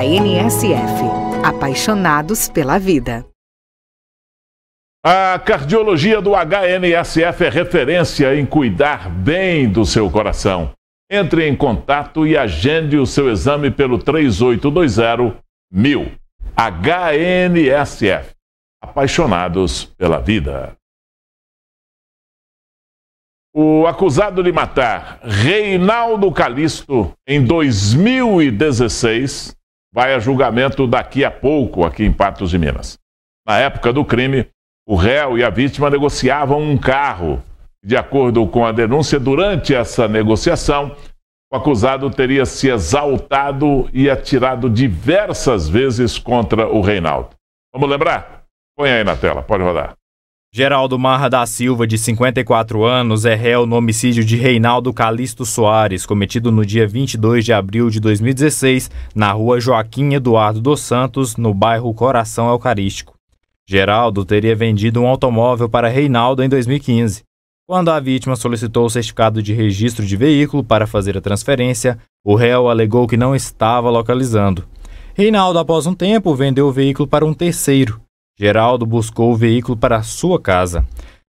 HNSF Apaixonados pela Vida. A cardiologia do HNSF é referência em cuidar bem do seu coração. Entre em contato e agende o seu exame pelo 3820 1000. HNSF Apaixonados pela Vida. O acusado de matar Reinaldo Calixto em 2016 vai a julgamento daqui a pouco aqui em Patos de Minas. Na época do crime, o réu e a vítima negociavam um carro. De acordo com a denúncia, durante essa negociação, o acusado teria se exaltado e atirado diversas vezes contra o Reinaldo. Vamos lembrar? Põe aí na tela, pode rodar. Geraldo Marra da Silva, de 54 anos, é réu no homicídio de Reinaldo Calixto Soares, cometido no dia 22 de abril de 2016, na rua Joaquim Eduardo dos Santos, no bairro Coração Eucarístico. Geraldo teria vendido um automóvel para Reinaldo em 2015. Quando a vítima solicitou o certificado de registro de veículo para fazer a transferência, o réu alegou que não estava localizando. Reinaldo, após um tempo, vendeu o veículo para um terceiro. Geraldo buscou o veículo para sua casa.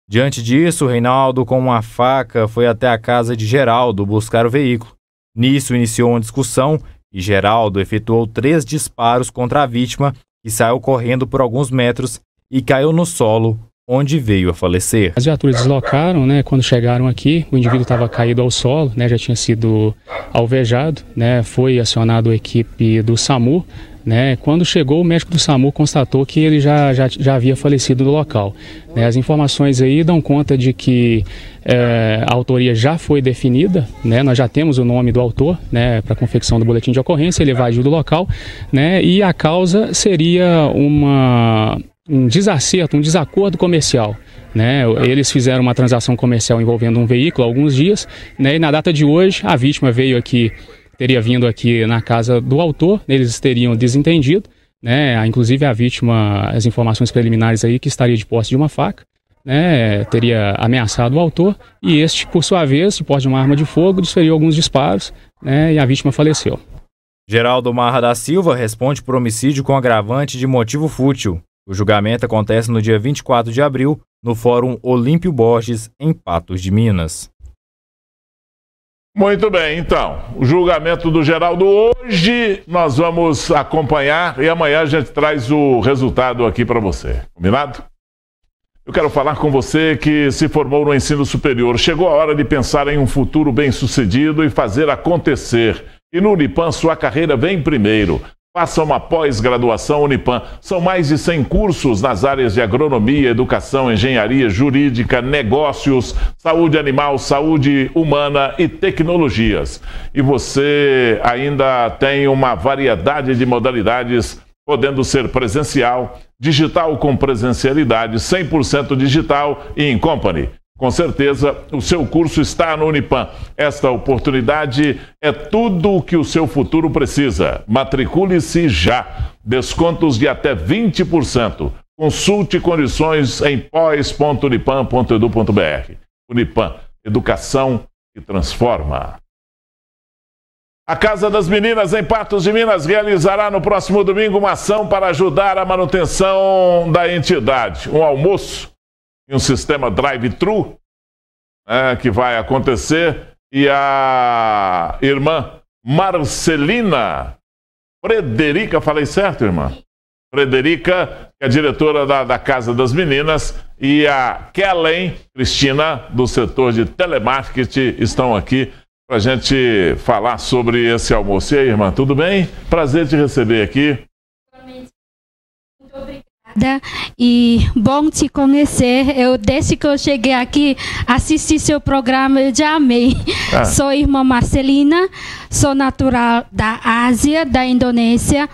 Diante disso, Reinaldo, com uma faca, foi até a casa de Geraldo buscar o veículo. Nisso, iniciou uma discussão e Geraldo efetuou três disparos contra a vítima, que saiu correndo por alguns metros e caiu no solo, onde veio a falecer. As viaturas deslocaram, né? Quando chegaram aqui, o indivíduo estava caído ao solo, né? Já tinha sido alvejado, né? Foi acionado a equipe do SAMU, né? Quando chegou, o médico do SAMU constatou que ele já, já, já havia falecido no local. Né? As informações aí dão conta de que é, a autoria já foi definida, né? nós já temos o nome do autor né, para confecção do boletim de ocorrência, ele evadiu do local, né? e a causa seria uma, um desacerto, um desacordo comercial. Né? Eles fizeram uma transação comercial envolvendo um veículo há alguns dias, né? e na data de hoje a vítima veio aqui teria vindo aqui na casa do autor, eles teriam desentendido, né? Inclusive a vítima, as informações preliminares aí que estaria de posse de uma faca, né? Teria ameaçado o autor e este, por sua vez, de posse de uma arma de fogo, desferiu alguns disparos, né? E a vítima faleceu. Geraldo Marra da Silva responde por homicídio com agravante de motivo fútil. O julgamento acontece no dia 24 de abril, no Fórum Olímpio Borges, em Patos de Minas. Muito bem, então, o julgamento do Geraldo hoje nós vamos acompanhar e amanhã a gente traz o resultado aqui para você. Combinado? Eu quero falar com você que se formou no ensino superior. Chegou a hora de pensar em um futuro bem-sucedido e fazer acontecer. E no Unipan sua carreira vem primeiro. Faça uma pós-graduação Unipan. São mais de 100 cursos nas áreas de agronomia, educação, engenharia, jurídica, negócios, saúde animal, saúde humana e tecnologias. E você ainda tem uma variedade de modalidades, podendo ser presencial, digital com presencialidade, 100% digital e em company. Com certeza, o seu curso está no Unipan. Esta oportunidade é tudo o que o seu futuro precisa. Matricule-se já. Descontos de até 20%. Consulte condições em pós.unipan.edu.br. Unipan, educação que transforma. A Casa das Meninas em Patos de Minas realizará no próximo domingo uma ação para ajudar a manutenção da entidade. Um almoço em um sistema drive-thru né, que vai acontecer. E a irmã Marcelina Frederica, falei certo, irmã? Frederica, que é diretora da, da Casa das Meninas, e a Kellen Cristina, do setor de telemarketing, estão aqui para a gente falar sobre esse almoço. E aí, irmã, tudo bem? Prazer te receber aqui. Obrigada. E bom te conhecer. Eu desde que eu cheguei aqui assisti seu programa, eu já amei. Ah. Sou irmã Marcelina, sou natural da Ásia, da Indonésia.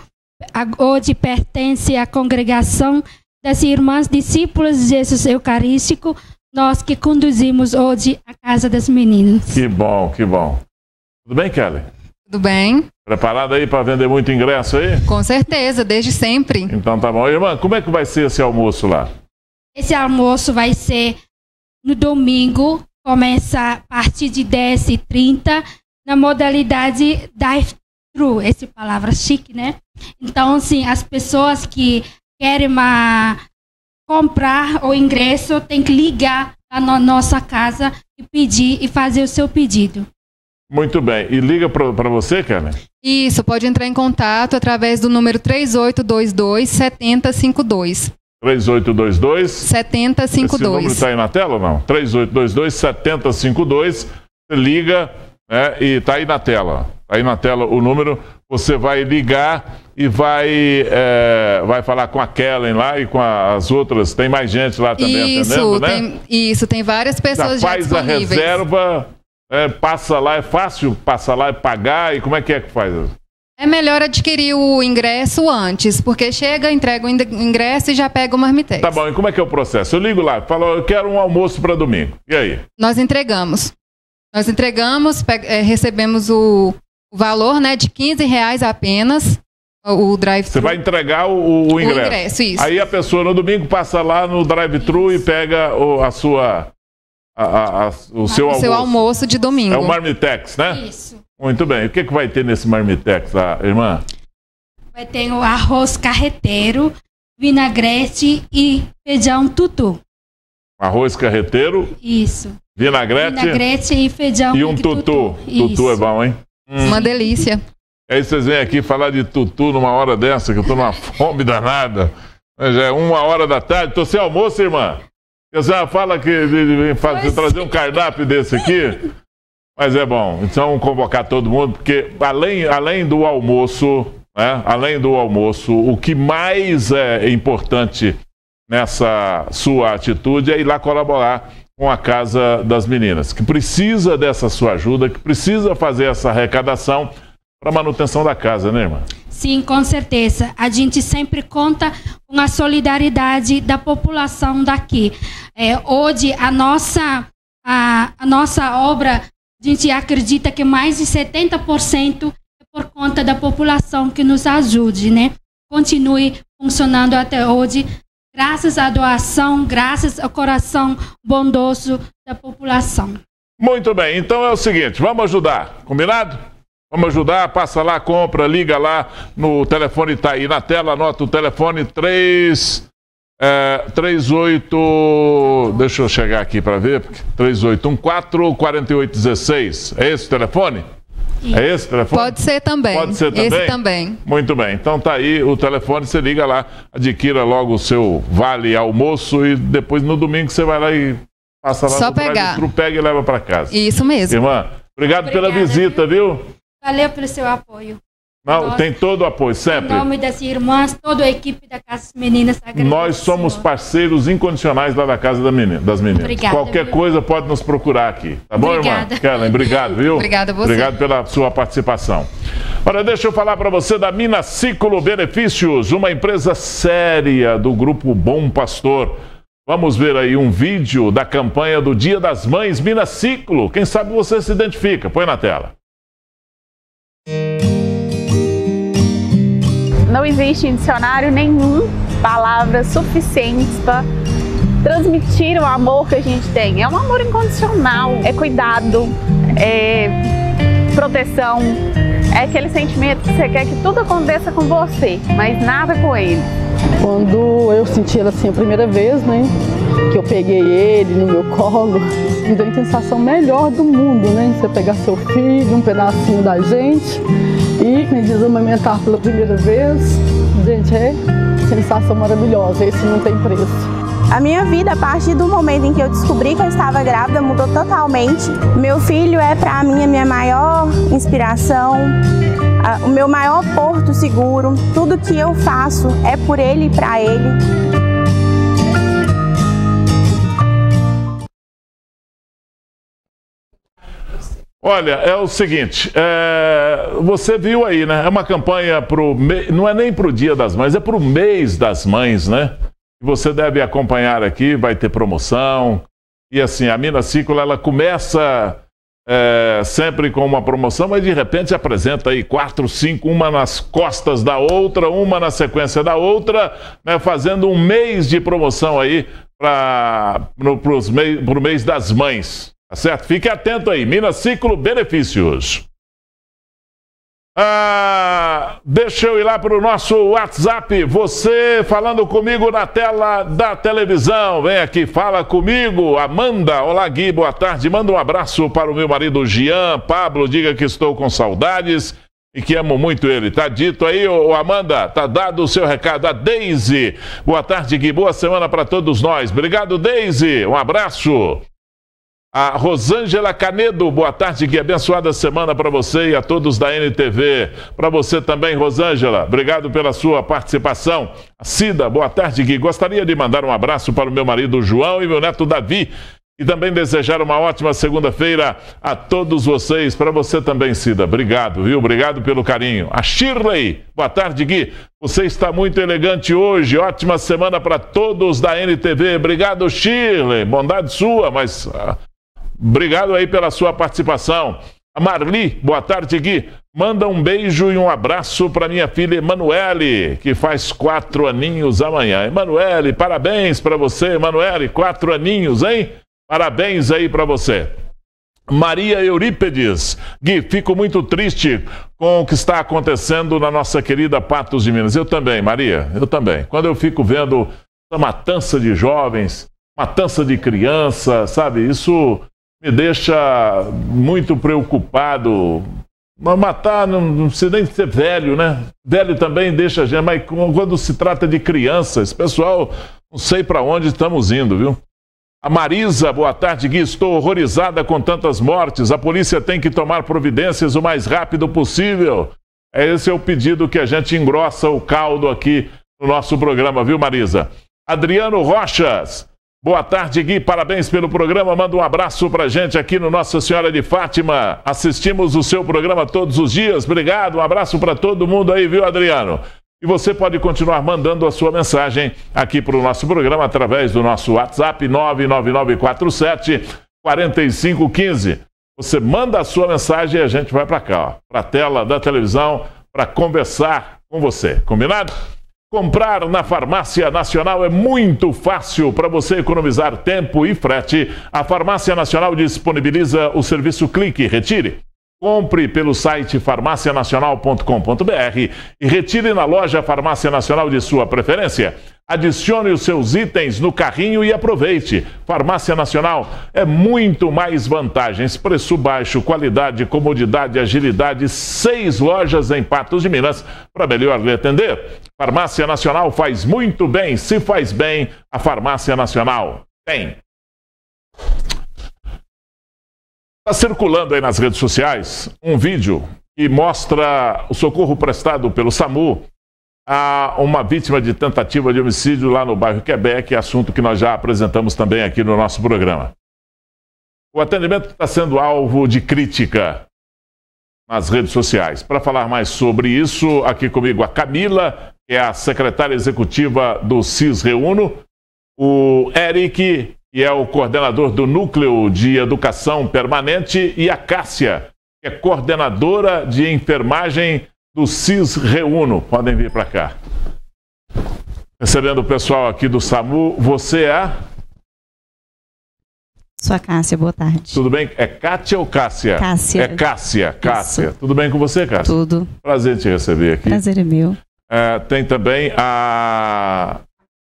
Hoje pertence à congregação das irmãs discípulas de Jesus Eucarístico nós que conduzimos hoje a Casa das Meninas. Que bom, que bom. Tudo bem, Kelly? Tudo bem. Preparada aí para vender muito ingresso aí? Com certeza, desde sempre. Então tá bom. Irmã, como é que vai ser esse almoço lá? Esse almoço vai ser no domingo, começa a partir de 10h30, na modalidade drive-thru, essa palavra chique, né? Então, assim, as pessoas que querem uma comprar o ingresso, tem que ligar na nossa casa e pedir e fazer o seu pedido. Muito bem. E liga para você, Kellen? Isso, pode entrar em contato através do número 3822 7052. 3822 7052. Esse número está aí na tela ou não? 3822 7052. Você liga né, e está aí na tela. Está aí na tela o número. Você vai ligar e vai, é, vai falar com a Kellen lá e com as outras. Tem mais gente lá também isso, atendendo, né? Tem, isso, tem várias pessoas já, já faz a reserva, é, passa lá, é fácil passar lá e pagar. E como é que é que faz? É melhor adquirir o ingresso antes, porque chega, entrega o ingresso e já pega o marmitex. Tá bom, e como é que é o processo? Eu ligo lá, falo, eu quero um almoço para domingo. E aí? Nós entregamos. Nós entregamos, é, recebemos o, o valor né, de 15 reais apenas o drive-thru. Você vai entregar o, o ingresso. O ingresso, isso. Aí a pessoa no domingo passa lá no drive-thru e pega o, a sua. A, a, o seu o almoço. seu almoço de domingo. É o marmitex, né? Isso. Muito bem. O que, que vai ter nesse marmitex, lá, irmã? Vai ter o arroz carreteiro, vinagrete e feijão tutu. Arroz carreteiro. Isso. Vinagrete. Vinagrete e feijão e um tutu. Tutu, tutu é bom, hein? Hum. Uma delícia. Aí vocês vêm aqui falar de tutu numa hora dessa, que eu tô numa fome danada. Já é uma hora da tarde, tô sem almoço, irmã. Você fala que fazer, trazer um cardápio desse aqui. Mas é bom. Então convocar todo mundo, porque além, além do almoço, né, além do almoço, o que mais é importante nessa sua atitude é ir lá colaborar com a Casa das Meninas, que precisa dessa sua ajuda, que precisa fazer essa arrecadação para manutenção da casa, né, irmã? Sim, com certeza. A gente sempre conta com a solidariedade da população daqui. É, hoje, a nossa, a, a nossa obra, a gente acredita que mais de 70% é por conta da população que nos ajude, né? Continue funcionando até hoje, graças à doação, graças ao coração bondoso da população. Muito bem, então é o seguinte, vamos ajudar, combinado? Vamos ajudar, passa lá, compra, liga lá no telefone está aí na tela, anota o telefone 3 é, 38 deixa eu chegar aqui para ver, 3814 4816. É esse o telefone? É esse o telefone? Pode ser também. Pode ser também? Esse também. Muito bem. Então tá aí o telefone, você liga lá, adquira logo o seu vale almoço e depois no domingo você vai lá e passa lá Só no pegar. pega e leva para casa. Isso mesmo. Irmã, obrigado Obrigada, pela visita, viu? Valeu pelo seu apoio. Não, Nós, tem todo o apoio, sempre. Em nome das irmãs, toda a equipe da Casa das Meninas. Nós somos parceiros incondicionais lá da Casa das Meninas. Obrigada, Qualquer viu? coisa pode nos procurar aqui. Tá bom, Obrigada. irmã? Kellen, obrigado, viu? Obrigada a você. Obrigado pela sua participação. Olha, deixa eu falar para você da Mina Ciclo Benefícios, uma empresa séria do grupo Bom Pastor. Vamos ver aí um vídeo da campanha do Dia das Mães Mina Ciclo. Quem sabe você se identifica. Põe na tela. Não existe em dicionário nenhum palavras suficientes para transmitir o amor que a gente tem. É um amor incondicional, é cuidado, é proteção, é aquele sentimento que você quer que tudo aconteça com você, mas nada com ele. Quando eu senti ela assim a primeira vez, né? que eu peguei ele no meu colo, me deu a sensação melhor do mundo, né? Você pegar seu filho, um pedacinho da gente e me desamamentar pela primeira vez. Gente, é sensação maravilhosa, esse não tem preço. A minha vida, a partir do momento em que eu descobri que eu estava grávida, mudou totalmente. Meu filho é para mim a minha maior inspiração, o meu maior porto seguro. Tudo que eu faço é por ele e para ele. Olha, é o seguinte, é, você viu aí, né? É uma campanha pro me... não é nem para o Dia das Mães, é para o mês das mães, né? Você deve acompanhar aqui, vai ter promoção. E assim, a Mina Ciclo, ela começa é, sempre com uma promoção, mas de repente apresenta aí quatro, cinco, uma nas costas da outra, uma na sequência da outra, né, fazendo um mês de promoção aí para o mês das mães. Tá certo? Fique atento aí. Minas Ciclo Benefícios. Ah, deixa eu ir lá para o nosso WhatsApp. Você falando comigo na tela da televisão. Vem aqui, fala comigo. Amanda, olá Gui, boa tarde. Manda um abraço para o meu marido Jean. Pablo, diga que estou com saudades e que amo muito ele. Tá dito aí, ô, Amanda, tá dado o seu recado. A Deise, boa tarde Gui, boa semana para todos nós. Obrigado, Deise. Um abraço. A Rosângela Canedo, boa tarde, que abençoada semana para você e a todos da NTV. Para você também, Rosângela, obrigado pela sua participação. A Cida, boa tarde, Gui. Gostaria de mandar um abraço para o meu marido João e meu neto Davi. E também desejar uma ótima segunda-feira a todos vocês. Para você também, Cida. Obrigado, viu? Obrigado pelo carinho. A Shirley, boa tarde, Gui. Você está muito elegante hoje. Ótima semana para todos da NTV. Obrigado, Shirley. Bondade sua, mas. Obrigado aí pela sua participação. A Marli, boa tarde, Gui. Manda um beijo e um abraço para minha filha Emanuele, que faz quatro aninhos amanhã. Emanuele, parabéns para você, Emanuele, quatro aninhos, hein? Parabéns aí para você. Maria Eurípedes, Gui, fico muito triste com o que está acontecendo na nossa querida Patos de Minas. Eu também, Maria, eu também. Quando eu fico vendo essa matança de jovens, matança de criança, sabe? Isso me deixa muito preocupado. Matar não, não precisa nem ser velho, né? Velho também deixa a gente, mas quando se trata de crianças, pessoal, não sei para onde estamos indo, viu? A Marisa, boa tarde, Gui. Estou horrorizada com tantas mortes. A polícia tem que tomar providências o mais rápido possível. Esse é o pedido que a gente engrossa o caldo aqui no nosso programa, viu, Marisa? Adriano Rochas. Boa tarde, Gui. Parabéns pelo programa. Manda um abraço pra gente aqui no Nossa Senhora de Fátima. Assistimos o seu programa todos os dias. Obrigado. Um abraço para todo mundo aí, viu, Adriano? E você pode continuar mandando a sua mensagem aqui para o nosso programa através do nosso WhatsApp 99947 4515. Você manda a sua mensagem e a gente vai para cá, para a tela da televisão, para conversar com você. Combinado? Comprar na Farmácia Nacional é muito fácil para você economizar tempo e frete. A Farmácia Nacional disponibiliza o serviço Clique Retire. Compre pelo site farmacianacional.com.br e retire na loja Farmácia Nacional de sua preferência. Adicione os seus itens no carrinho e aproveite. Farmácia Nacional é muito mais vantagens, preço baixo, qualidade, comodidade, agilidade. Seis lojas em Patos de Minas para melhor lhe atender. Farmácia Nacional faz muito bem. Se faz bem, a Farmácia Nacional tem. Está circulando aí nas redes sociais um vídeo que mostra o socorro prestado pelo SAMU a uma vítima de tentativa de homicídio lá no bairro Quebec, assunto que nós já apresentamos também aqui no nosso programa. O atendimento está sendo alvo de crítica nas redes sociais. Para falar mais sobre isso, aqui comigo a Camila, que é a secretária executiva do CIS Reuno, o Eric, que é o coordenador do Núcleo de Educação Permanente, e a Cássia, que é coordenadora de enfermagem do CIS Reuno. Podem vir para cá. Recebendo o pessoal aqui do SAMU, você é? Sou a Cássia, boa tarde. Tudo bem? É Kátia ou Cássia? Cássia. É Cássia, Cássia. Isso. Tudo bem com você, Cássia? Tudo. Prazer te receber aqui. Prazer é meu. É, tem também a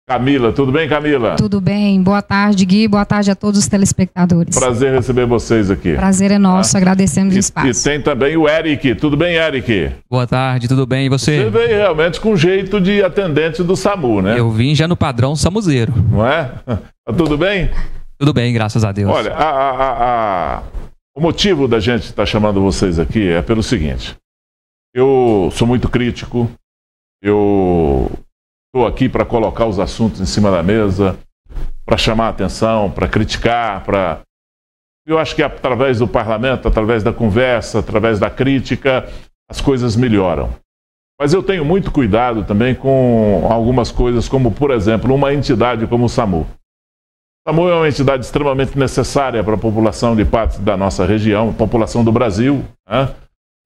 Camila, tudo bem, Camila? Tudo bem. Boa tarde, Gui. Boa tarde a todos os telespectadores. Prazer receber vocês aqui. Prazer é nosso. Agradecemos o E, espaço. e tem também o Eric. Tudo bem, Eric? Boa tarde, tudo bem? E você? Você veio realmente com jeito de atendente do SAMU, né? Eu vim já no padrão samuzeiro. Não é? Tá tudo bem? Tudo bem, graças a Deus. Olha, a- a- a- a- o motivo da gente estar chamando vocês aqui é pelo seguinte. Eu sou muito crítico, eu estou aqui para colocar os assuntos em cima da mesa, para chamar a atenção, para criticar, para. Eu acho que através do parlamento, através da conversa, através da crítica, as coisas melhoram. Mas eu tenho muito cuidado também com algumas coisas, como, por exemplo, uma entidade como o SAMU. O SAMU é uma entidade extremamente necessária para a população de parte da nossa região, população do Brasil, né?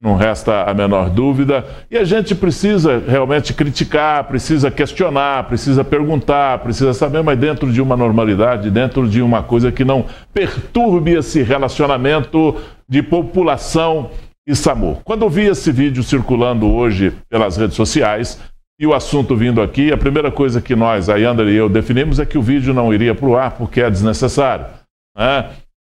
Não resta a menor dúvida. E a gente precisa realmente criticar, precisa questionar, precisa perguntar, precisa saber, mas dentro de uma normalidade, dentro de uma coisa que não perturbe esse relacionamento de população e SAMU. Quando eu vi esse vídeo circulando hoje pelas redes sociais e o assunto vindo aqui, a primeira coisa que nós, a Yander e eu, definimos é que o vídeo não iria para o ar porque é desnecessário. né?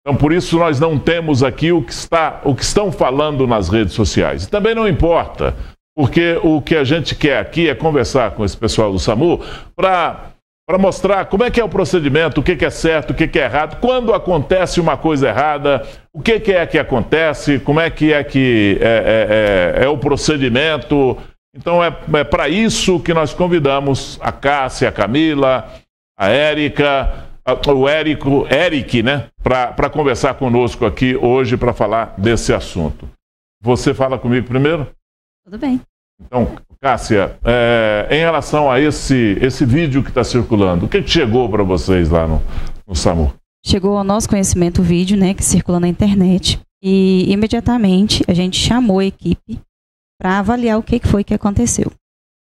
Então, por isso, nós não temos aqui o que, está, o que estão falando nas redes sociais. E também não importa, porque o que a gente quer aqui é conversar com esse pessoal do SAMU para mostrar como é que é o procedimento, o que, que é certo, o que, que é errado, quando acontece uma coisa errada, o que, que é que acontece, como é que é que é, é- é- é o procedimento. Então é, é para isso que nós convidamos a Cássia, a Camila, a Érica, o Érico, Eric, né, para conversar conosco aqui hoje para falar desse assunto. Você fala comigo primeiro? Tudo bem. Então, Cássia, é, em relação a esse, esse vídeo que está circulando, o que, chegou para vocês lá no, no SAMU? Chegou ao nosso conhecimento o vídeo, né, que circula na internet, e imediatamente a gente chamou a equipe para avaliar o que que foi que aconteceu.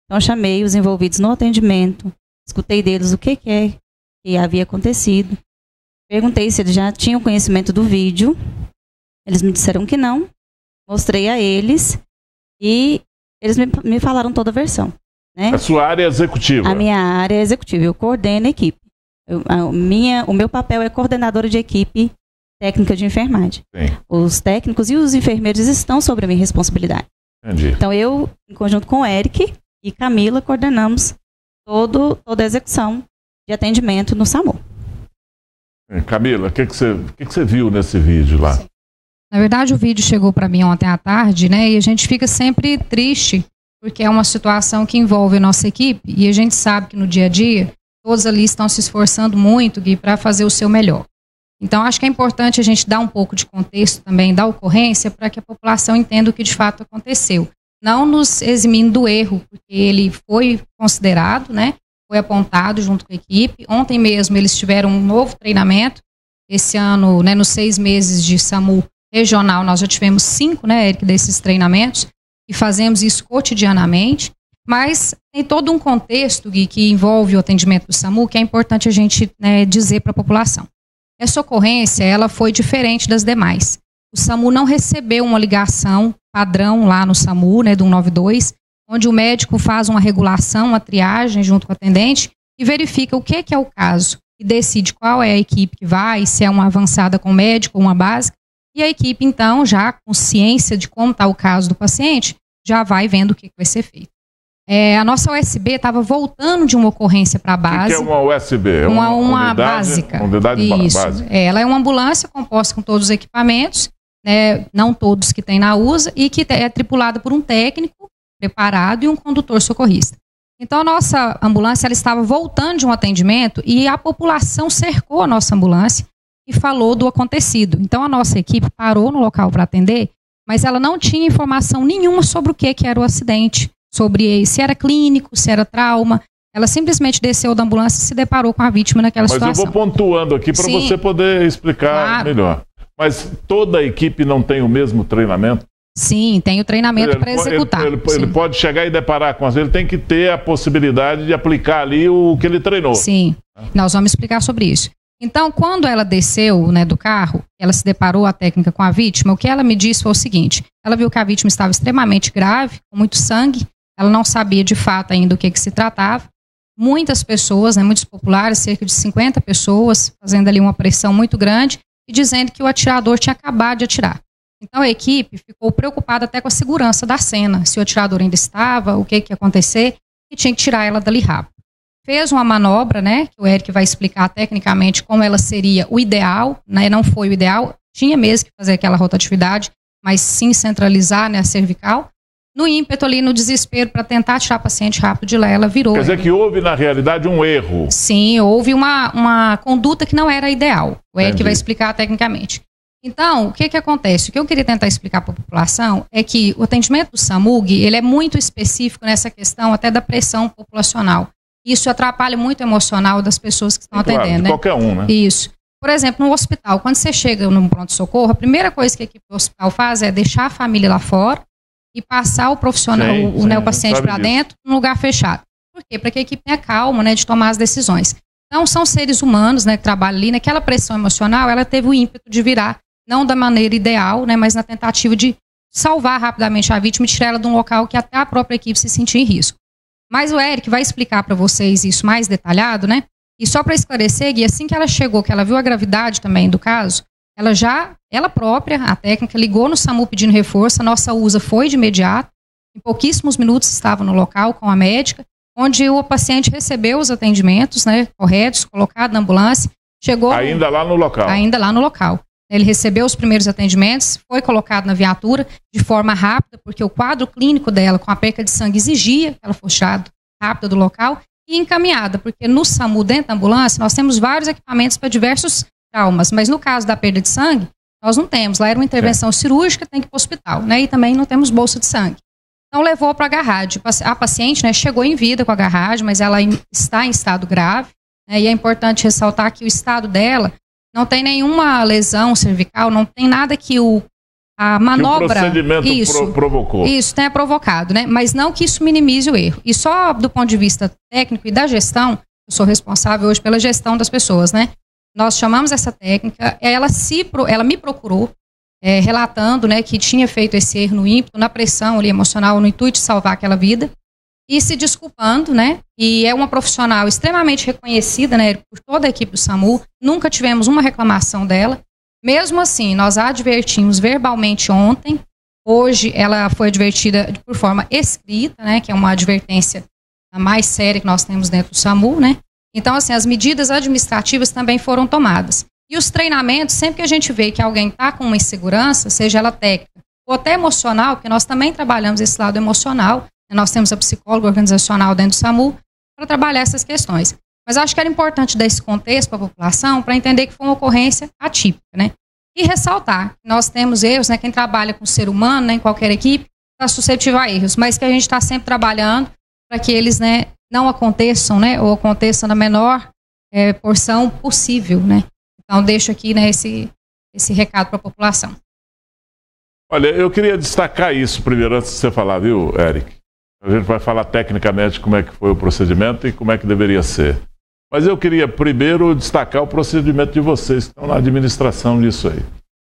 Então, chamei os envolvidos no atendimento, escutei deles o que que é que havia acontecido, perguntei se eles já tinham conhecimento do vídeo, eles me disseram que não, mostrei a eles e eles me, me falaram toda a versão. Né? A sua área executiva. A minha área é executiva, eu coordeno a equipe. Eu- a minha, o meu papel é coordenadora de equipe técnica de enfermagem. Sim, Os técnicos e os enfermeiros estão sobre a minha responsabilidade. entendi. Então eu, em conjunto com o Eric e Camila, coordenamos todo, toda a execução de atendimento no SAMU. É, Camila, o que, que, você, que, que você viu nesse vídeo lá? Na verdade, o vídeo chegou para mim ontem à tarde, né? E a gente fica sempre triste, porque é uma situação que envolve a nossa equipe e a gente sabe que no dia a dia todos ali estão se esforçando muito, Gui, para fazer o seu melhor. Então, acho que é importante a gente dar um pouco de contexto também da ocorrência para que a população entenda o que de fato aconteceu. Não nos eximindo do erro, porque ele foi considerado, né? Foi apontado junto com a equipe. Ontem mesmo eles tiveram um novo treinamento. Esse ano, né, nos seis meses de SAMU regional, nós já tivemos cinco, né, Eric, desses treinamentos e fazemos isso cotidianamente. Mas tem todo um contexto, Gui, que envolve o atendimento do SAMU que é importante a gente né, dizer para a população. Essa ocorrência, ela foi diferente das demais. O SAMU não recebeu uma ligação padrão lá no SAMU, né, do 192, onde o médico faz uma regulação, uma triagem junto com o atendente e verifica o que, que é o caso e decide qual é a equipe que vai, se é uma avançada com médico ou uma básica. E a equipe, então, já com ciência de como está o caso do paciente, já vai vendo o que, que vai ser feito. É, a nossa USB estava voltando de uma ocorrência para a O que, base. é uma USB? É Uma, uma unidade- básica. Unidade Isso. básica. É, ela é uma ambulância composta com todos os equipamentos, né, não todos que tem na USA, e que é tripulada por um técnico preparado e um condutor socorrista. Então, a nossa ambulância ela estava voltando de um atendimento e a população cercou a nossa ambulância e falou do acontecido. Então, a nossa equipe parou no local para atender, mas ela não tinha informação nenhuma sobre o que, que era o acidente, sobre se era clínico, se era trauma. Ela simplesmente desceu da ambulância e se deparou com a vítima naquela Mas situação. eu vou pontuando aqui para você poder explicar Claro. melhor. Mas toda a equipe não tem o mesmo treinamento? Sim, tem o treinamento para executar. Ele, ele- ele pode chegar e deparar com as. Ele tem que ter a possibilidade de aplicar ali o que ele treinou. Sim, nós vamos explicar sobre isso. Então, quando ela desceu né, do carro, ela se deparou a técnica com a vítima, o que ela me disse foi o seguinte: ela viu que a vítima estava extremamente grave, com muito sangue, ela não sabia de fato ainda o que, que se tratava, muitas pessoas, né, muitos populares, cerca de 50 pessoas, fazendo ali uma pressão muito grande e dizendo que o atirador tinha acabado de atirar. Então a equipe ficou preocupada até com a segurança da cena, se o atirador ainda estava, o que, que ia acontecer, e tinha que tirar ela dali rápido. Fez uma manobra, né, que o Eric vai explicar tecnicamente como ela seria o ideal, né, não foi o ideal, tinha mesmo que fazer aquela rotatividade, mas sim centralizar né, a cervical. No ímpeto ali, no desespero, para tentar tirar a paciente rápido de lá, ela virou. Quer dizer que houve, na realidade, um erro. Sim, houve uma, uma conduta que não era ideal. O Eric Entendi. vai explicar tecnicamente. Então, o que que acontece? O que eu queria tentar explicar para a população é que o atendimento do SAMUG, ele é muito específico nessa questão até da pressão populacional. Isso atrapalha muito o emocional das pessoas que estão Claro, atendendo, de né? qualquer um, né? Isso. Por exemplo, no hospital, quando você chega num pronto-socorro, a primeira coisa que a equipe do hospital faz é deixar a família lá fora e passar o profissional, Sim, o, sim, né, o paciente para dentro, num lugar fechado. Por quê? Para que a equipe tenha calma, né, de tomar as decisões. Então, são seres humanos, né, que trabalham ali, naquela pressão emocional, ela teve o ímpeto de virar, não da maneira ideal, né, mas na tentativa de salvar rapidamente a vítima e tirar ela de um local que até a própria equipe se sentia em risco. Mas o Eric vai explicar para vocês isso mais detalhado, né? E só para esclarecer, Gui, assim que ela chegou, que ela viu a gravidade também do caso, ela já, ela própria, a técnica, ligou no SAMU pedindo reforço, a nossa USA foi de imediato, em pouquíssimos minutos estava no local com a médica, onde o paciente recebeu os atendimentos, né, corretos, colocado na ambulância, chegou... Ainda lá no local. Ainda lá no local. Ele recebeu os primeiros atendimentos, foi colocado na viatura de forma rápida, porque o quadro clínico dela com a perca de sangue exigia que ela fosse tirada rápida do local e encaminhada, porque no SAMU, dentro da ambulância, nós temos vários equipamentos para diversos traumas, mas no caso da perda de sangue, nós não temos. Lá era uma intervenção cirúrgica, tem que ir para o hospital, né? E também não temos bolsa de sangue. Então levou para a garragem. A paciente né, chegou em vida com a garragem, mas ela está em estado grave. né, e é importante ressaltar que o estado dela não tem nenhuma lesão cervical, não tem nada que o a manobra procedimento isso, pro- provocou. Isso tenha provocado, né? Mas não que isso minimize o erro. E só do ponto de vista técnico e da gestão, eu sou responsável hoje pela gestão das pessoas, né? Nós chamamos essa técnica, ela se ela me procurou é, relatando, né, que tinha feito esse erro no ímpeto, na pressão ali, emocional, no intuito de salvar aquela vida e se desculpando, né? E é uma profissional extremamente reconhecida, né, por toda a equipe do SAMU. Nunca tivemos uma reclamação dela. Mesmo assim, nós a advertimos verbalmente ontem. Hoje ela foi advertida por forma escrita, né, que é uma advertência mais séria que nós temos dentro do SAMU, né? Então, assim, as medidas administrativas também foram tomadas. E os treinamentos, sempre que a gente vê que alguém está com uma insegurança, seja ela técnica ou até emocional, porque nós também trabalhamos esse lado emocional? Nós temos a psicóloga organizacional dentro do SAMU para trabalhar essas questões. Mas acho que era importante dar esse contexto para a população para entender que foi uma ocorrência atípica, né? E ressaltar que nós temos erros, né? Quem trabalha com ser humano, né, em qualquer equipe, está suscetível a erros, mas que a gente está sempre trabalhando para que eles, né, não aconteçam, né, ou aconteçam na menor eh, porção possível, né? Então deixo aqui, né, esse esse recado para a população. Olha, eu queria destacar isso primeiro, antes de você falar, viu, Eric? A gente vai falar tecnicamente como é que foi o procedimento e como é que deveria ser. Mas eu queria primeiro destacar o procedimento de vocês que estão na administração disso aí.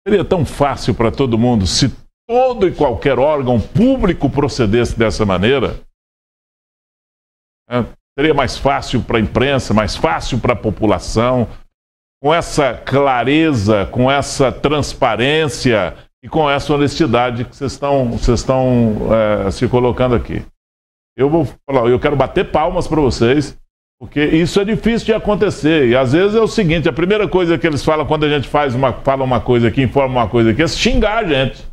Seria tão fácil para todo mundo se todo e qualquer órgão público procedesse dessa maneira? É, seria mais fácil para a imprensa, mais fácil para a população, com essa clareza, com essa transparência e com essa honestidade que vocês estão, vocês estão é, se colocando aqui. Eu vou falar, eu quero bater palmas para vocês, porque isso é difícil de acontecer. E às vezes é o seguinte: a primeira coisa que eles falam quando a gente faz uma, fala uma coisa aqui, informa uma coisa aqui, é xingar a gente.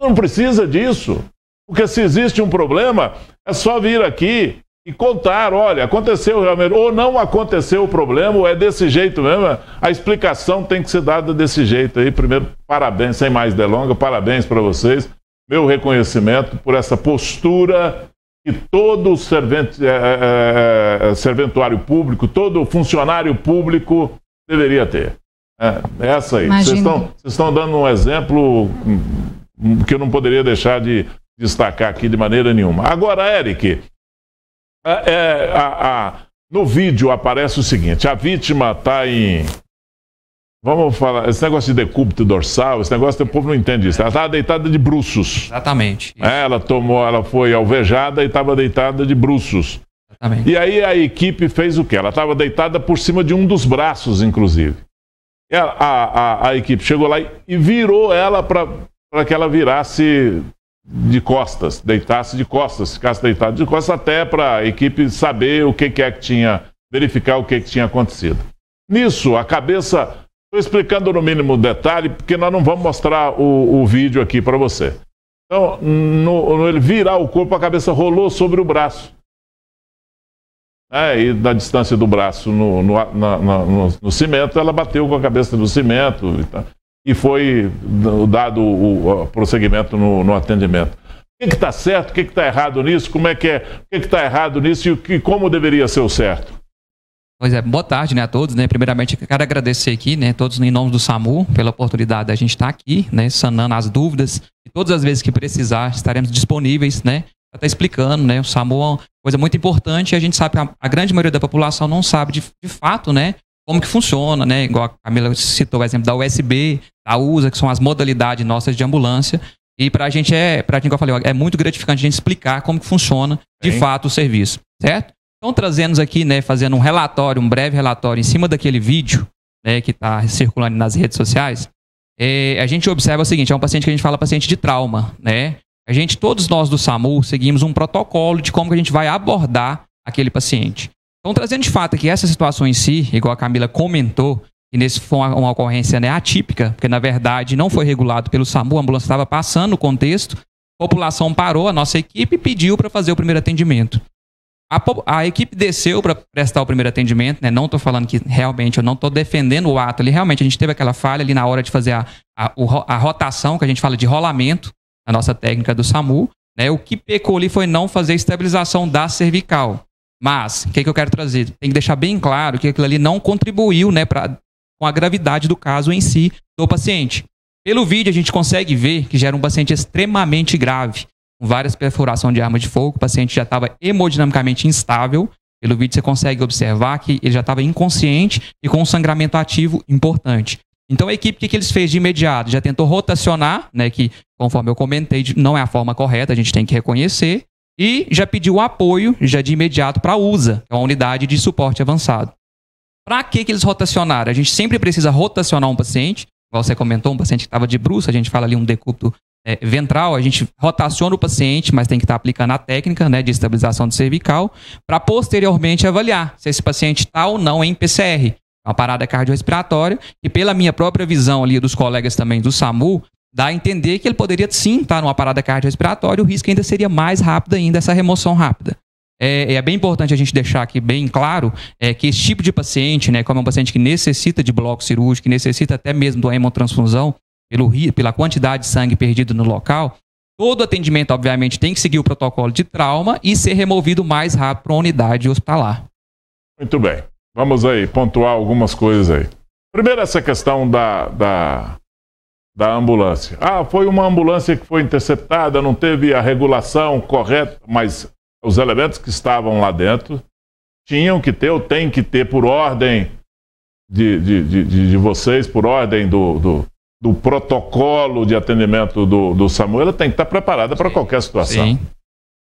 Não precisa disso. Porque se existe um problema, é só vir aqui e contar, olha, aconteceu realmente, ou não aconteceu o problema, ou é desse jeito mesmo. A explicação tem que ser dada desse jeito aí. Primeiro, parabéns, sem mais delongas, parabéns para vocês. Meu reconhecimento por essa postura que todo servente, é, é, é, serventuário público, todo funcionário público deveria ter. É, essa aí. Vocês estão, vocês estão dando um exemplo hum, que eu não poderia deixar de destacar aqui de maneira nenhuma. Agora, Eric, é, é, a- a- no vídeo aparece o seguinte: a vítima está em. Vamos falar, esse negócio de decúbito dorsal, esse negócio, o povo não entende isso. Ela estava deitada de bruços. Exatamente. É, ela tomou, ela foi alvejada e estava deitada de bruços. Exatamente. E aí a equipe fez o quê? Ela estava deitada por cima de um dos braços, inclusive. Ela- a, a, a equipe chegou lá e- e virou ela para que ela virasse de costas, deitasse de costas, ficasse deitada de costas, até para a equipe saber o que, que é que tinha, verificar o que, que tinha acontecido. Nisso, a cabeça. Estou explicando no mínimo detalhe, porque nós não vamos mostrar o, o vídeo aqui para você. Então, no, no ele virar o corpo, a cabeça rolou sobre o braço. É, e da distância do braço no, no, na- no- no cimento, ela bateu com a cabeça no cimento e, e foi dado o, o prosseguimento no, atendimento. O que está certo, o que está errado nisso, como é que é, o que está errado nisso e que, como deveria ser o certo? Pois é, boa tarde, né, a todos, né? Primeiramente, eu quero agradecer aqui, né, todos em nome do SAMU, pela oportunidade da gente estar aqui, né, sanando as dúvidas. E todas as vezes que precisar, estaremos disponíveis, né, para estar explicando, né? O SAMU é uma coisa muito importante e a gente sabe que a, a grande maioria da população não sabe de, de fato, né, como que funciona, né? Igual a Camila citou o exemplo da USB, da USA, que são as modalidades nossas de ambulância. E para a gente é, para gente, como eu falei, é muito gratificante a gente explicar como que funciona de Sim. fato o serviço, certo? Então, trazendo aqui, né, fazendo um relatório, um breve relatório em cima daquele vídeo, né, que está circulando nas redes sociais, é, a gente observa o seguinte, é um paciente que a gente fala paciente de trauma, né? A gente, todos nós do SAMU, seguimos um protocolo de como que a gente vai abordar aquele paciente. Então, trazendo de fato que essa situação em si, igual a Camila comentou, que nesse foi uma, uma ocorrência né, atípica, porque na verdade não foi regulado pelo SAMU, a ambulância estava passando o contexto, a população parou, a nossa equipe pediu para fazer o primeiro atendimento. A, a equipe desceu para prestar o primeiro atendimento, né? Não estou falando que realmente eu não estou defendendo o ato ali. Realmente a gente teve aquela falha ali na hora de fazer a, a, a rotação, que a gente fala de rolamento, na nossa técnica do SAMU. Né? O que pecou ali foi não fazer a estabilização da cervical. Mas, o que, que eu quero trazer? Tem que deixar bem claro que aquilo ali não contribuiu né, pra, com a gravidade do caso em si do paciente. Pelo vídeo, a gente consegue ver que já era um paciente extremamente grave, várias perfurações de arma de fogo. O paciente já estava hemodinamicamente instável. Pelo vídeo, você consegue observar que ele já estava inconsciente e com um sangramento ativo importante. Então, a equipe, o que, que eles fez de imediato? Já tentou rotacionar, né, que, conforme eu comentei, não é a forma correta, a gente tem que reconhecer. E já pediu apoio, já de imediato, para a USA, que é uma unidade de suporte avançado. Para que, que eles rotacionaram? A gente sempre precisa rotacionar um paciente. Igual você comentou, um paciente que estava de bruxo, a gente fala ali um decúbito é, ventral, a gente rotaciona o paciente, mas tem que estar aplicando a técnica né, de estabilização de cervical, para posteriormente avaliar se esse paciente está ou não em PCR, uma parada cardiorrespiratória, e pela minha própria visão ali dos colegas também do SAMU, dá a entender que ele poderia sim estar numa parada cardiorrespiratória, o risco ainda seria mais rápido ainda, essa remoção rápida. É, é bem importante a gente deixar aqui bem claro é, que esse tipo de paciente, né, como é um paciente que necessita de bloco cirúrgico, que necessita até mesmo de uma hemotransfusão, pelo, pela quantidade de sangue perdido no local, todo atendimento, obviamente, tem que seguir o protocolo de trauma e ser removido mais rápido para a unidade hospitalar. Muito bem. Vamos aí pontuar algumas coisas aí. Primeiro, essa questão da, da, da ambulância. Ah, foi uma ambulância que foi interceptada, não teve a regulação correta, mas os elementos que estavam lá dentro tinham que ter, ou tem que ter, por ordem de, de, de, de- de vocês, por ordem do, do, do protocolo de atendimento do, do SAMU, ela tem que estar preparada para qualquer situação Sim.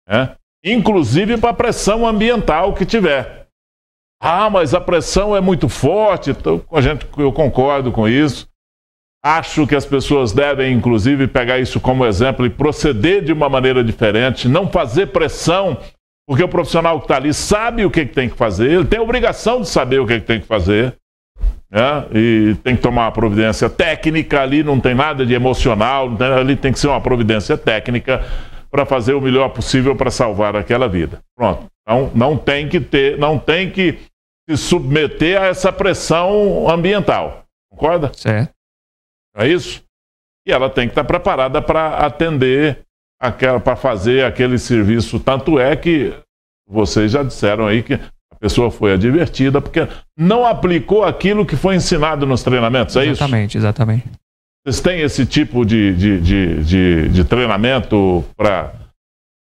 né? inclusive para a pressão ambiental que tiver. Ah, mas a pressão é muito forte, então, a gente, eu concordo com isso. Acho que as pessoas devem, inclusive, pegar isso como exemplo e proceder de uma maneira diferente, não fazer pressão, porque o profissional que está ali sabe o que, que tem que fazer, ele tem a obrigação de saber o que, que tem que fazer, né? e tem que tomar uma providência técnica ali, não tem nada de emocional, tem- ali tem que ser uma providência técnica para fazer o melhor possível para salvar aquela vida. Pronto. Então, não tem que ter, não tem que se submeter a essa pressão ambiental. Concorda? Certo. É isso? E ela tem que estar preparada para atender aquela, para fazer aquele serviço. Tanto é que vocês já disseram aí que pessoa foi advertida porque não aplicou aquilo que foi ensinado nos treinamentos, é isso? Exatamente, exatamente. Vocês têm esse tipo de, de, de, de, de treinamento para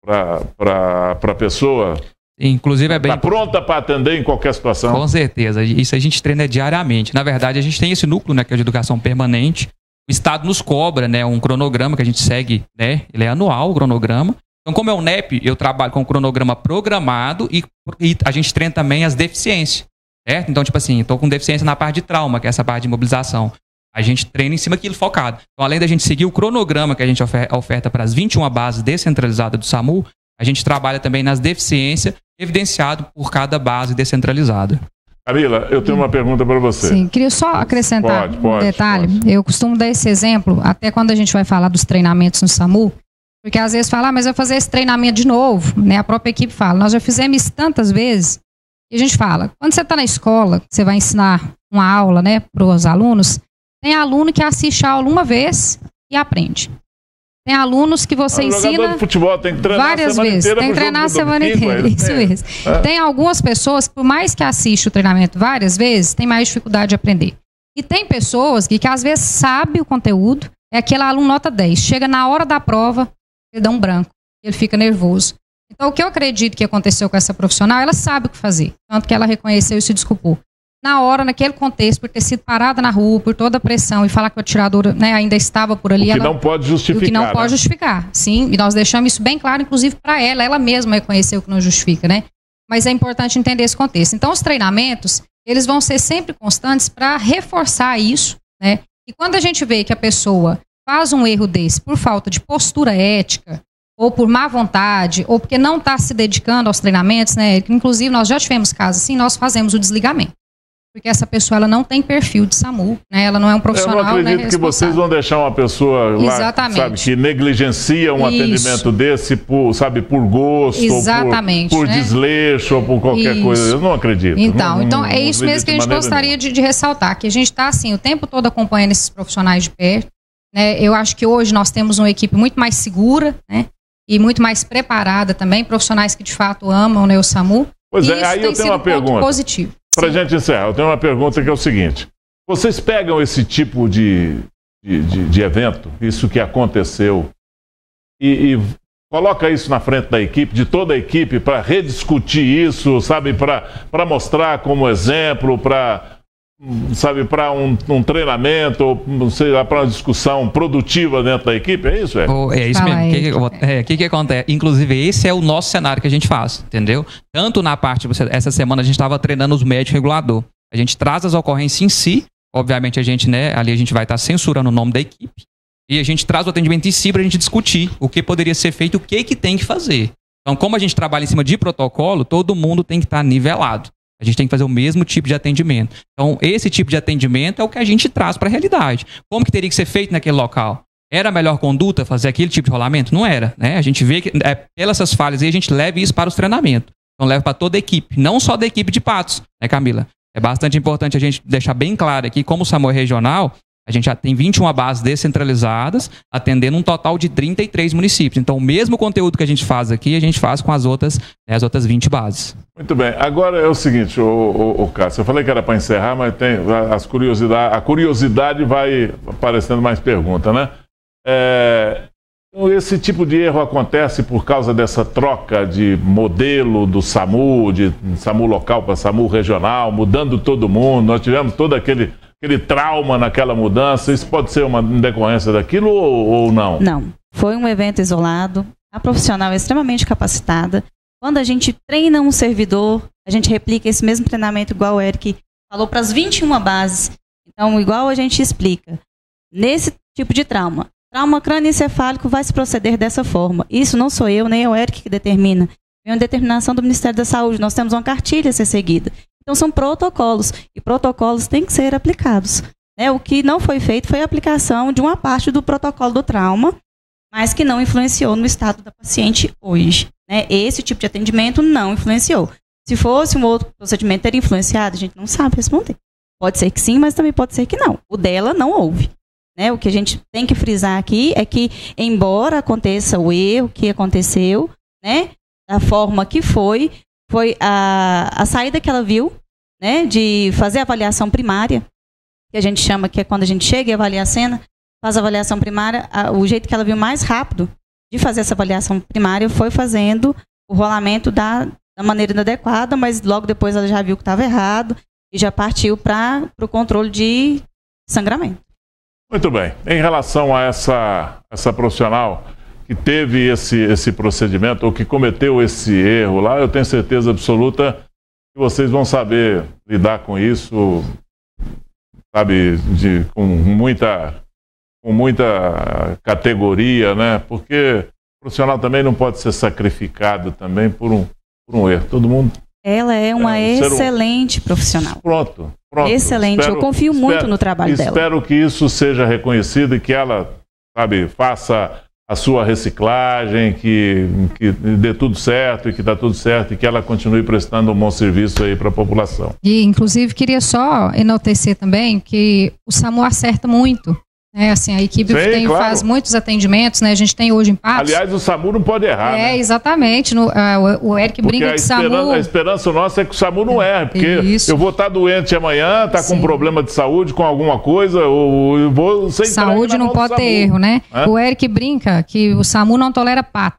a pessoa Inclusive é bem estar pronta para atender em qualquer situação? Com certeza. Isso a gente treina diariamente. Na verdade, a gente tem esse núcleo, né, que é de educação permanente. O Estado nos cobra, né, um cronograma que a gente segue, né? Ele é anual, o cronograma. Então, como é o NEP, eu trabalho com um cronograma programado e, e a gente treina também as deficiências. Certo? Então, tipo assim, estou com deficiência na parte de trauma, que é essa parte de mobilização. A gente treina em cima daquilo focado. Então, além da gente seguir o cronograma que a gente oferta para as 21 bases descentralizadas do SAMU, a gente trabalha também nas deficiências evidenciado por cada base descentralizada. Camila, eu tenho uma pergunta para você. Sim, queria só acrescentar Pode, um pode, detalhe. Eu costumo dar esse exemplo, até quando a gente vai falar dos treinamentos no SAMU, porque às vezes fala, ah, mas eu vou fazer esse treinamento de novo, né? A própria equipe fala, nós já fizemos isso tantas vezes, e a gente fala, quando você está na escola, você vai ensinar uma aula, né, para os alunos, tem aluno que assiste a aula uma vez e aprende. Tem alunos que você O jogador ensina futebol tem que treinar a várias vezes. Tem que treinar a semana inteira. é. Isso É. mesmo. É. Tem algumas pessoas que, por mais que assiste o treinamento várias vezes, tem mais dificuldade de aprender. E tem pessoas que, que às vezes sabe o conteúdo, é aquele aluno nota 10. Chega na hora da prova, ele dá um branco. Ele fica nervoso. Então, o que eu acredito que aconteceu com essa profissional, ela sabe o que fazer. Tanto que ela reconheceu e se desculpou. Na hora, naquele contexto, por ter sido parada na rua, por toda a pressão e falar que o atirador né, ainda estava por ali. O que ela- não pode o justificar. que não né? pode justificar, sim. E nós deixamos isso bem claro, inclusive, para ela. Ela mesma reconheceu que não justifica, né? Mas é importante entender esse contexto. Então, os treinamentos, eles vão ser sempre constantes para reforçar isso, né? E quando a gente vê que a pessoa faz um erro desse por falta de postura ética, ou por má vontade, ou porque não está se dedicando aos treinamentos, né? Inclusive, nós já tivemos casos assim, nós fazemos o desligamento. Porque essa pessoa ela não tem perfil de SAMU, né? Ela não é um Eu profissional, não acredito né, que vocês vão deixar uma pessoa lá, sabe, que negligencia um Isso. atendimento desse por, sabe, por gosto, Exatamente, ou por, por né? desleixo ou por qualquer Isso. coisa. Eu não acredito. Então, Não- então não- é não isso mesmo que a gente gostaria de, de ressaltar, que a gente está assim o tempo todo acompanhando esses profissionais de perto. Né? Eu acho que hoje nós temos uma equipe muito mais segura, né? E muito mais preparada também, profissionais que de fato amam né, o SAMU. Pois e é, isso aí tem eu tenho uma um pergunta. positivo. Para gente encerrar, eu tenho uma pergunta que é o seguinte: vocês pegam esse tipo de, de, de- de evento, isso que aconteceu, e, e coloca isso na frente da equipe, de toda a equipe, para rediscutir isso, sabe, para mostrar como exemplo, para sabe, para um, um treinamento, ou não sei lá, para uma discussão produtiva dentro da equipe, é isso, é? Oh, é isso mesmo. O que, é, que que acontece? Inclusive, esse é o nosso cenário que a gente faz, entendeu? Tanto na parte, você- essa semana a gente estava treinando os médicos regulador. A gente traz as ocorrências em si, obviamente a gente, né, ali a gente vai estar censurando o nome da equipe, e a gente traz o atendimento em si para a gente discutir o que poderia ser feito, o que que tem que fazer. Então, como a gente trabalha em cima de protocolo, todo mundo tem que estar nivelado. A gente tem que fazer o mesmo tipo de atendimento. Então, esse tipo de atendimento é o que a gente traz para a realidade. Como que teria que ser feito naquele local? Era a melhor conduta fazer aquele tipo de rolamento? Não era, né? A gente vê que é, pelas essas falhas aí a gente leva isso para os treinamentos. Então leva para toda a equipe, não só da equipe de Patos, né, Camila? É bastante importante a gente deixar bem claro aqui, como o SAMU é regional, a gente já tem 21 bases descentralizadas, atendendo um total de 33 municípios. Então, o mesmo conteúdo que a gente faz aqui, a gente faz com as outras, né, as outras 20 bases. Muito bem. Agora é o seguinte, o, o, o Cássio, eu falei que era para encerrar, mas tem as curiosidade, a curiosidade vai aparecendo mais pergunta, né? É, esse tipo de erro acontece por causa dessa troca de modelo do SAMU, de SAMU local para SAMU regional, mudando todo mundo. Nós tivemos todo aquele, aquele trauma naquela mudança. Isso pode ser uma decorrência daquilo ou, ou não? Não. Foi um evento isolado. A profissional é extremamente capacitada. Quando a gente treina um servidor, a gente replica esse mesmo treinamento igual o Eric falou para as 21 bases. Então, igual a gente explica. Nesse tipo de trauma, trauma crânioencefálico vai se proceder dessa forma. Isso não sou eu, nem é o Eric que determina. É uma determinação do Ministério da Saúde. Nós temos uma cartilha a ser seguida. Então, são protocolos. E protocolos têm que ser aplicados. né? O que não foi feito foi a aplicação de uma parte do protocolo do trauma, mas que não influenciou no estado da paciente hoje. né? Esse tipo de atendimento não influenciou. Se fosse um outro procedimento ter influenciado, a gente não sabe responder. Pode ser que sim, mas também pode ser que não. O dela não houve. Né? O que a gente tem que frisar aqui é que, embora aconteça o erro que aconteceu, né, da forma que foi, foi a, a saída que ela viu, né, de fazer a avaliação primária, que a gente chama que é quando a gente chega e avalia a cena, faz a avaliação primária, a- o jeito que ela viu mais rápido de fazer essa avaliação primária foi fazendo o rolamento da, da maneira inadequada, mas logo depois ela já viu que estava errado e já partiu para o controle de sangramento. Muito bem. Em relação a essa, essa profissional que teve esse, esse procedimento ou que cometeu esse erro lá, eu tenho certeza absoluta que vocês vão saber lidar com isso, sabe, de, com muita com muita categoria, né? Porque o profissional também não pode ser sacrificado também por um, por um erro. Todo mundo. Ela é uma É, um ser um- excelente profissional. Pronto. pronto. Excelente. Espero- Eu confio muito espero- no trabalho dela. Espero que isso seja reconhecido e que ela, sabe, faça a sua reciclagem, que, que dê tudo certo e que dá tudo certo e que ela continue prestando um bom serviço aí para a população. E, inclusive, queria só enaltecer também que o SAMU acerta muito. Né? Assim, a equipe Sim, tem- claro. faz muitos atendimentos, né? A gente tem hoje em Patos. Aliás, o SAMU não pode errar, é, né? exatamente. No, ah, o, Eric Porque brinca a que SAMU... a esperança nossa é que o SAMU não erre, porque eu vou estar doente amanhã, tá com um problema de saúde, com alguma coisa, ou eu vou entregue Saúde não pode ter erro, né? É? O Eric brinca que o SAMU não tolera pato.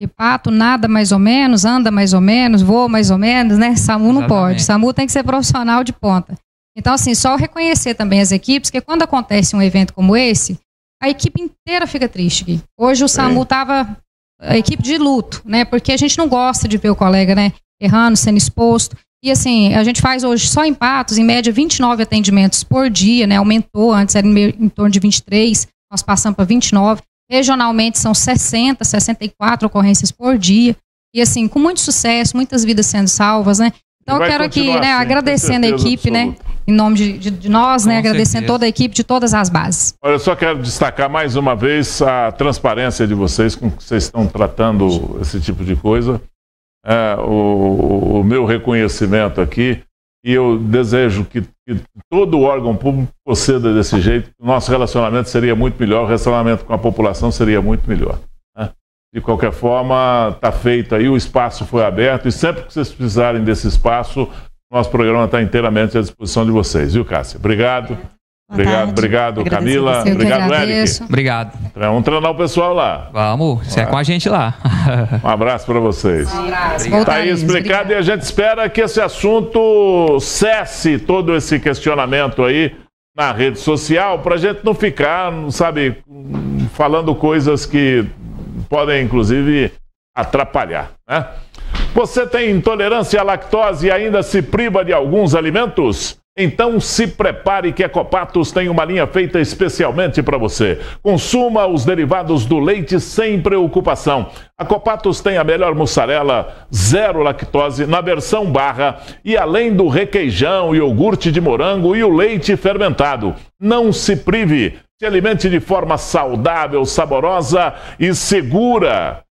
E pato nada mais ou menos, anda mais ou menos, voa mais ou menos, né? SAMU não Exatamente. pode. SAMU tem que ser profissional de ponta. Então, assim, só reconhecer também as equipes, que quando acontece um evento como esse, a equipe inteira fica triste. Gui. Hoje o SAMU tava a equipe de luto, né? Porque a gente não gosta de ver o colega, né? Errando, sendo exposto. E assim, a gente faz hoje só em Patos, em média, 29 atendimentos por dia, né? Aumentou, antes era em torno de 23, nós passamos para 29. Regionalmente são 60, 64 ocorrências por dia. E assim, com muito sucesso, muitas vidas sendo salvas, né? Então eu quero aqui, né, assim, agradecendo a com certeza equipe, né? Em nome de, de- de nós, né? Com Agradecendo certeza. toda a equipe de todas as bases. Olha, eu só quero destacar mais uma vez a transparência de vocês com que vocês estão tratando esse tipo de coisa. É, o, o meu reconhecimento aqui e eu desejo que, que todo órgão público proceda desse jeito. Nosso relacionamento seria muito melhor, o relacionamento com a população seria muito melhor. De qualquer forma, está feito aí, o espaço foi aberto e sempre que vocês precisarem desse espaço, nosso programa está inteiramente à disposição de vocês, viu, Cássia? Obrigado. Obrigado, tarde. obrigado, Agradeço Camila. Obrigado. Eric. Obrigado. Vamos treinar o pessoal lá. Vamos, você é com a gente lá. Um abraço para vocês. Um abraço. Está aí explicado e a gente espera que esse assunto cesse todo esse questionamento aí na rede social para a gente não ficar, sabe, falando coisas que podem inclusive atrapalhar, né? Você tem intolerância à lactose e ainda se priva de alguns alimentos? Então se prepare que a Copatos tem uma linha feita especialmente para você. Consuma os derivados do leite sem preocupação. A Copatos tem a melhor mussarela zero lactose na versão barra e além do requeijão, iogurte de morango e o leite fermentado. Não se prive. Se alimente de forma saudável, saborosa e segura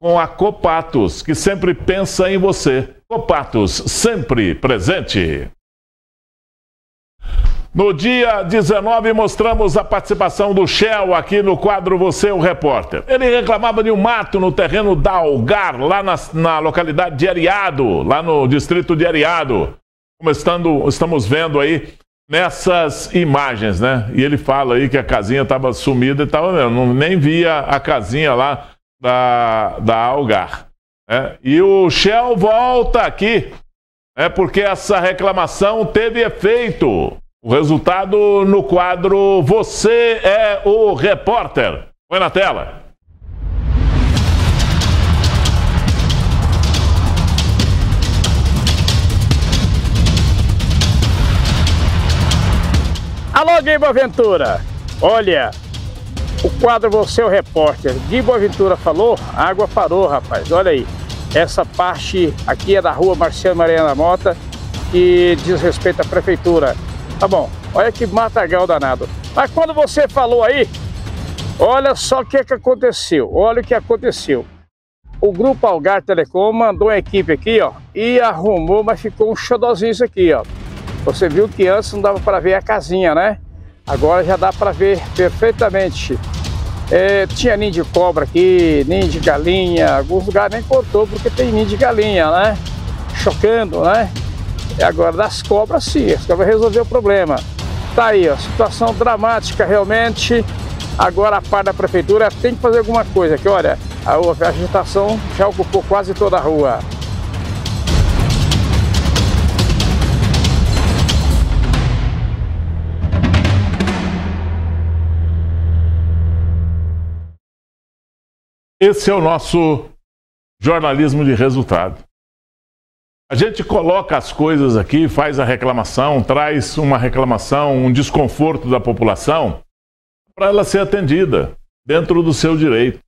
com a Copatos, que sempre pensa em você. Copatos, sempre presente. No dia 19, mostramos a participação do Shell aqui no quadro Você, o Repórter. Ele reclamava de um mato no terreno da Algar, lá na, na localidade de Ariado, lá no distrito de Ariado. Como estando, estamos vendo aí nessas imagens, né? E ele fala aí que a casinha estava sumida e estava mesmo, nem via a casinha lá da, da Algar. né? E o Shell volta aqui, é porque essa reclamação teve efeito. O resultado no quadro Você é o Repórter. Põe na tela. Alô, Gui Boaventura. Olha, o quadro Você é o Repórter. Gui Boaventura falou, água parou, rapaz. Olha aí. Essa parte aqui é da rua Marciano Mariana Mota, que diz respeito à prefeitura. Tá bom, olha que matagal danado. Mas quando você falou aí, olha só o que, que aconteceu. Olha o que aconteceu. O grupo Algar Telecom mandou uma equipe aqui, ó, e arrumou, mas ficou um xodozinho isso aqui, ó. Você viu que antes não dava para ver a casinha, né? Agora já dá para ver perfeitamente. É, tinha ninho de cobra aqui, ninho de galinha, alguns lugares nem cortou porque tem ninho de galinha, né? Chocando, né? E agora das cobras sim, as cobras resolveu o problema. Tá aí, ó, situação dramática realmente. Agora a parte da prefeitura tem que fazer alguma coisa, que olha, a vegetação já ocupou quase toda a rua. Esse é o nosso jornalismo de resultado. A gente coloca as coisas aqui, faz a reclamação, traz uma reclamação, um desconforto da população para ela ser atendida dentro do seu direito.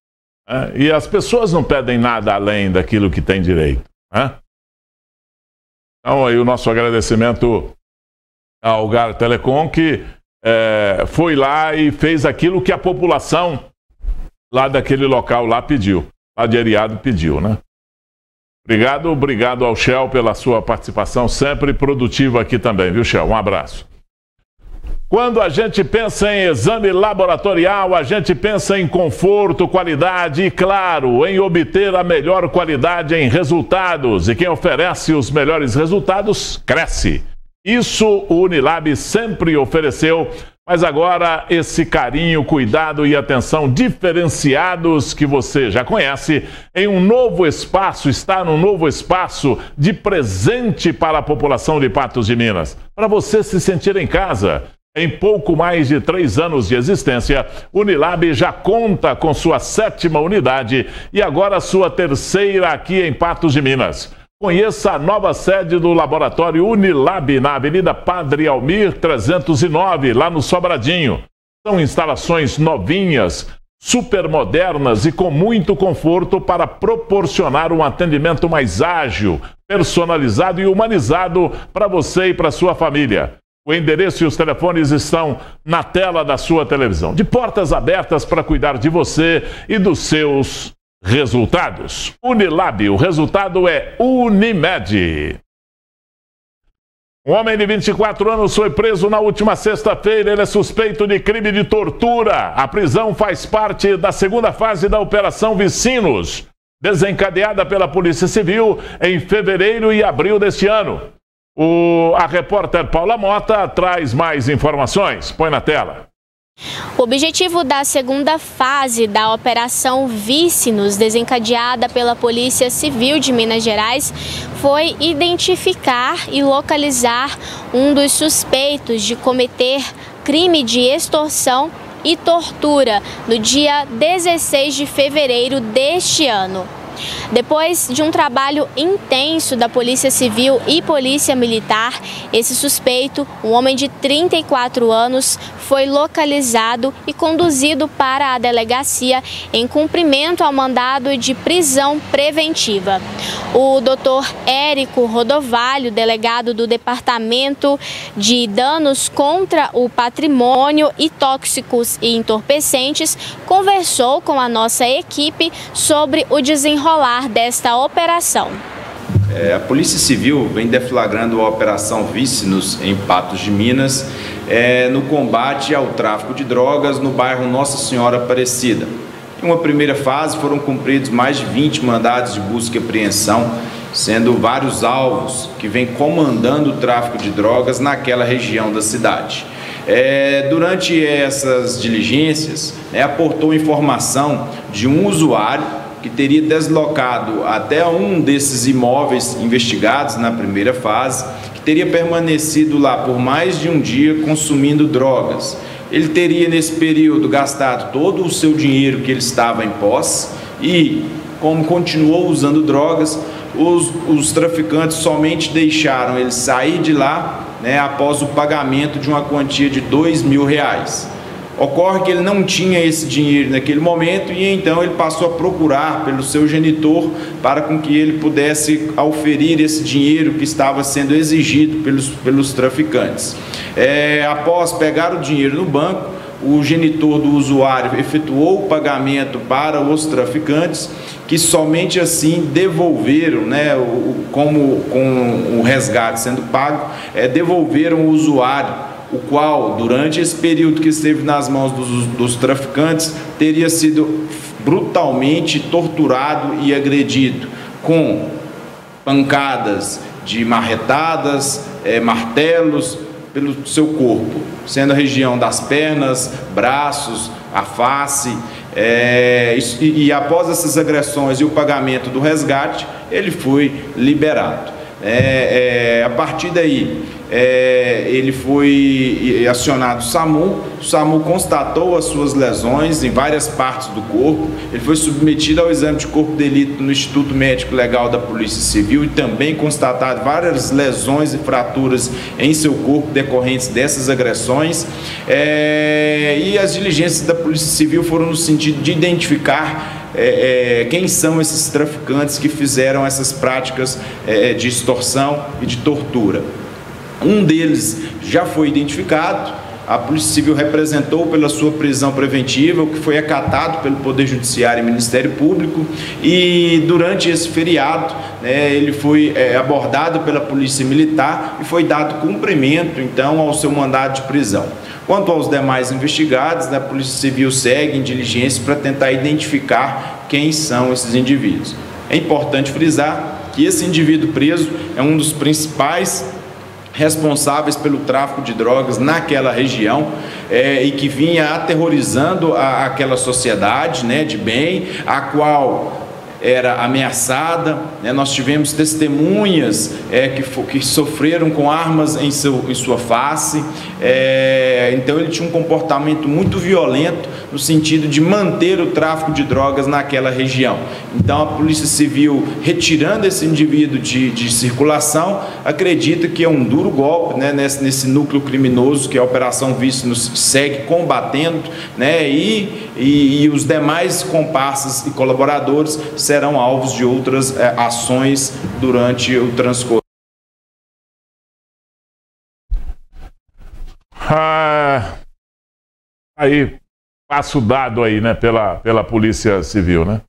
Né? E as pessoas não pedem nada além daquilo que tem direito. Né? Então, aí o nosso agradecimento ao Gar Telecom, que é, foi lá e fez aquilo que a população lá daquele local lá pediu, lá de Ariado pediu, né? Obrigado, obrigado ao Shell pela sua participação sempre produtiva aqui também, viu, Shell? Um abraço. Quando a gente pensa em exame laboratorial, a gente pensa em conforto, qualidade e, claro, em obter a melhor qualidade em resultados. E quem oferece os melhores resultados cresce. Isso o Unilab sempre ofereceu, mas agora esse carinho, cuidado e atenção diferenciados que você já conhece, em um novo espaço, está num novo espaço de presente para a população de Patos de Minas, para você se sentir em casa. Em pouco mais de três anos de existência, Unilab já conta com sua sétima unidade e agora sua terceira aqui em Patos de Minas. Conheça a nova sede do laboratório Unilab na Avenida Padre Almir 309, lá no Sobradinho. São instalações novinhas, super modernas e com muito conforto para proporcionar um atendimento mais ágil, personalizado e humanizado para você e para sua família. O endereço e os telefones estão na tela da sua televisão. De portas abertas para cuidar de você e dos seus Resultados: Unilab, o resultado é Unimed. Um homem de 24 anos foi preso na última sexta-feira. Ele é suspeito de crime de tortura. A prisão faz parte da segunda fase da Operação Vicinos, desencadeada pela Polícia Civil em fevereiro e abril deste ano. O, a repórter Paula Mota traz mais informações. Põe na tela. O objetivo da segunda fase da Operação Vícinos, desencadeada pela Polícia Civil de Minas Gerais, foi identificar e localizar um dos suspeitos de cometer crime de extorsão e tortura no dia 16 de fevereiro deste ano. Depois de um trabalho intenso da Polícia Civil e Polícia Militar, esse suspeito, um homem de 34 anos, foi localizado e conduzido para a delegacia em cumprimento ao mandado de prisão preventiva. O doutor Érico Rodovalho, delegado do Departamento de Danos contra o Patrimônio e Tóxicos e Entorpecentes, conversou com a nossa equipe sobre o desenrolar desta operação. É, a Polícia Civil vem deflagrando a Operação Vícinos em Patos de Minas é, no combate ao tráfico de drogas no bairro Nossa Senhora Aparecida. Em uma primeira fase foram cumpridos mais de 20 mandados de busca e apreensão, sendo vários alvos que vêm comandando o tráfico de drogas naquela região da cidade. É, durante essas diligências, né, aportou informação de um usuário que teria deslocado até um desses imóveis investigados na primeira fase, que teria permanecido lá por mais de um dia consumindo drogas. Ele teria nesse período gastado todo o seu dinheiro que ele estava em posse e, como continuou usando drogas, os, os traficantes somente deixaram ele sair de lá né, após o pagamento de uma quantia de dois mil reais. Ocorre que ele não tinha esse dinheiro naquele momento e então ele passou a procurar pelo seu genitor para com que ele pudesse auferir esse dinheiro que estava sendo exigido pelos, pelos traficantes. É, após pegar o dinheiro no banco, o genitor do usuário efetuou o pagamento para os traficantes, que somente assim devolveram, né, o, como com o resgate sendo pago, é, devolveram o usuário o qual, durante esse período que esteve nas mãos dos, dos traficantes, teria sido brutalmente torturado e agredido com pancadas de marretadas, é, martelos pelo seu corpo, sendo a região das pernas, braços, a face. É, e, e, após essas agressões e o pagamento do resgate, ele foi liberado. É, é, a partir daí, é, ele foi acionado SAMU, o SAMU constatou as suas lesões em várias partes do corpo, ele foi submetido ao exame de corpo de delito no Instituto Médico Legal da Polícia Civil e também constatado várias lesões e fraturas em seu corpo decorrentes dessas agressões. É, e as diligências da Polícia Civil foram no sentido de identificar é, é, quem são esses traficantes que fizeram essas práticas é, de extorsão e de tortura. Um deles já foi identificado, a Polícia Civil representou pela sua prisão preventiva, o que foi acatado pelo Poder Judiciário e Ministério Público, e durante esse feriado né, ele foi é, abordado pela Polícia Militar e foi dado cumprimento então ao seu mandado de prisão. Quanto aos demais investigados, né, a Polícia Civil segue em diligência para tentar identificar quem são esses indivíduos. É importante frisar que esse indivíduo preso é um dos principais responsáveis pelo tráfico de drogas naquela região é, e que vinha aterrorizando a, aquela sociedade né, de bem, a qual era ameaçada. Né? Nós tivemos testemunhas é, que, que, sofreram com armas em, seu, em sua face. É, então ele tinha um comportamento muito violento no sentido de manter o tráfico de drogas naquela região. Então a Polícia Civil, retirando esse indivíduo de, de circulação, acredita que é um duro golpe né, nesse, nesse núcleo criminoso que a Operação Vício nos segue combatendo, né, e, e, e os demais comparsas e colaboradores serão alvos de outras é, ações durante o transcorso. Ah, aí, passo dado aí, né, pela, pela Polícia Civil, né?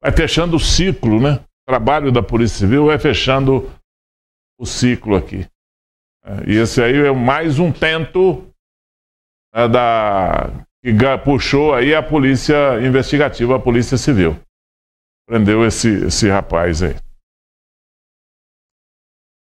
Vai fechando o ciclo, né? O trabalho da Polícia Civil vai fechando o ciclo aqui. É, e esse aí é mais um tento né, da, que puxou aí a Polícia Investigativa, a Polícia Civil prendeu esse, esse rapaz aí.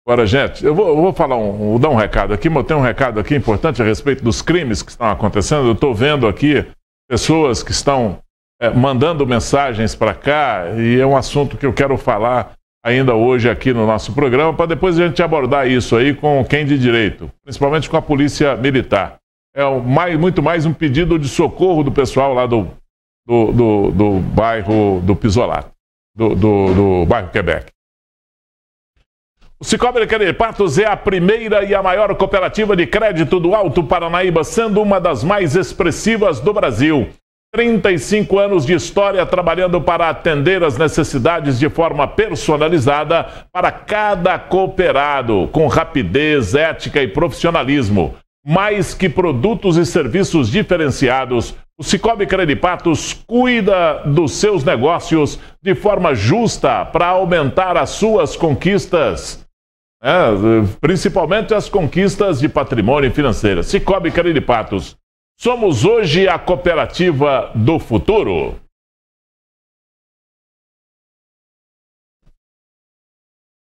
Agora, gente, eu vou, eu vou falar um, vou dar um recado aqui, mas eu tenho um recado aqui importante a respeito dos crimes que estão acontecendo. Eu estou vendo aqui pessoas que estão é, mandando mensagens para cá e é um assunto que eu quero falar ainda hoje aqui no nosso programa, para depois a gente abordar isso aí com quem de direito, principalmente com a polícia militar. É mais, muito mais um pedido de socorro do pessoal lá do, do, do, do bairro do Pisolato do, do, do bairro Quebec. O Cicobi Patos é a primeira e a maior cooperativa de crédito do Alto Paranaíba, sendo uma das mais expressivas do Brasil. 35 anos de história trabalhando para atender as necessidades de forma personalizada para cada cooperado, com rapidez, ética e profissionalismo. Mais que produtos e serviços diferenciados, o Cicobi Credipatos cuida dos seus negócios de forma justa para aumentar as suas conquistas, né? principalmente as conquistas de patrimônio financeiro. Cicobi Credipatos. Somos hoje a cooperativa do futuro.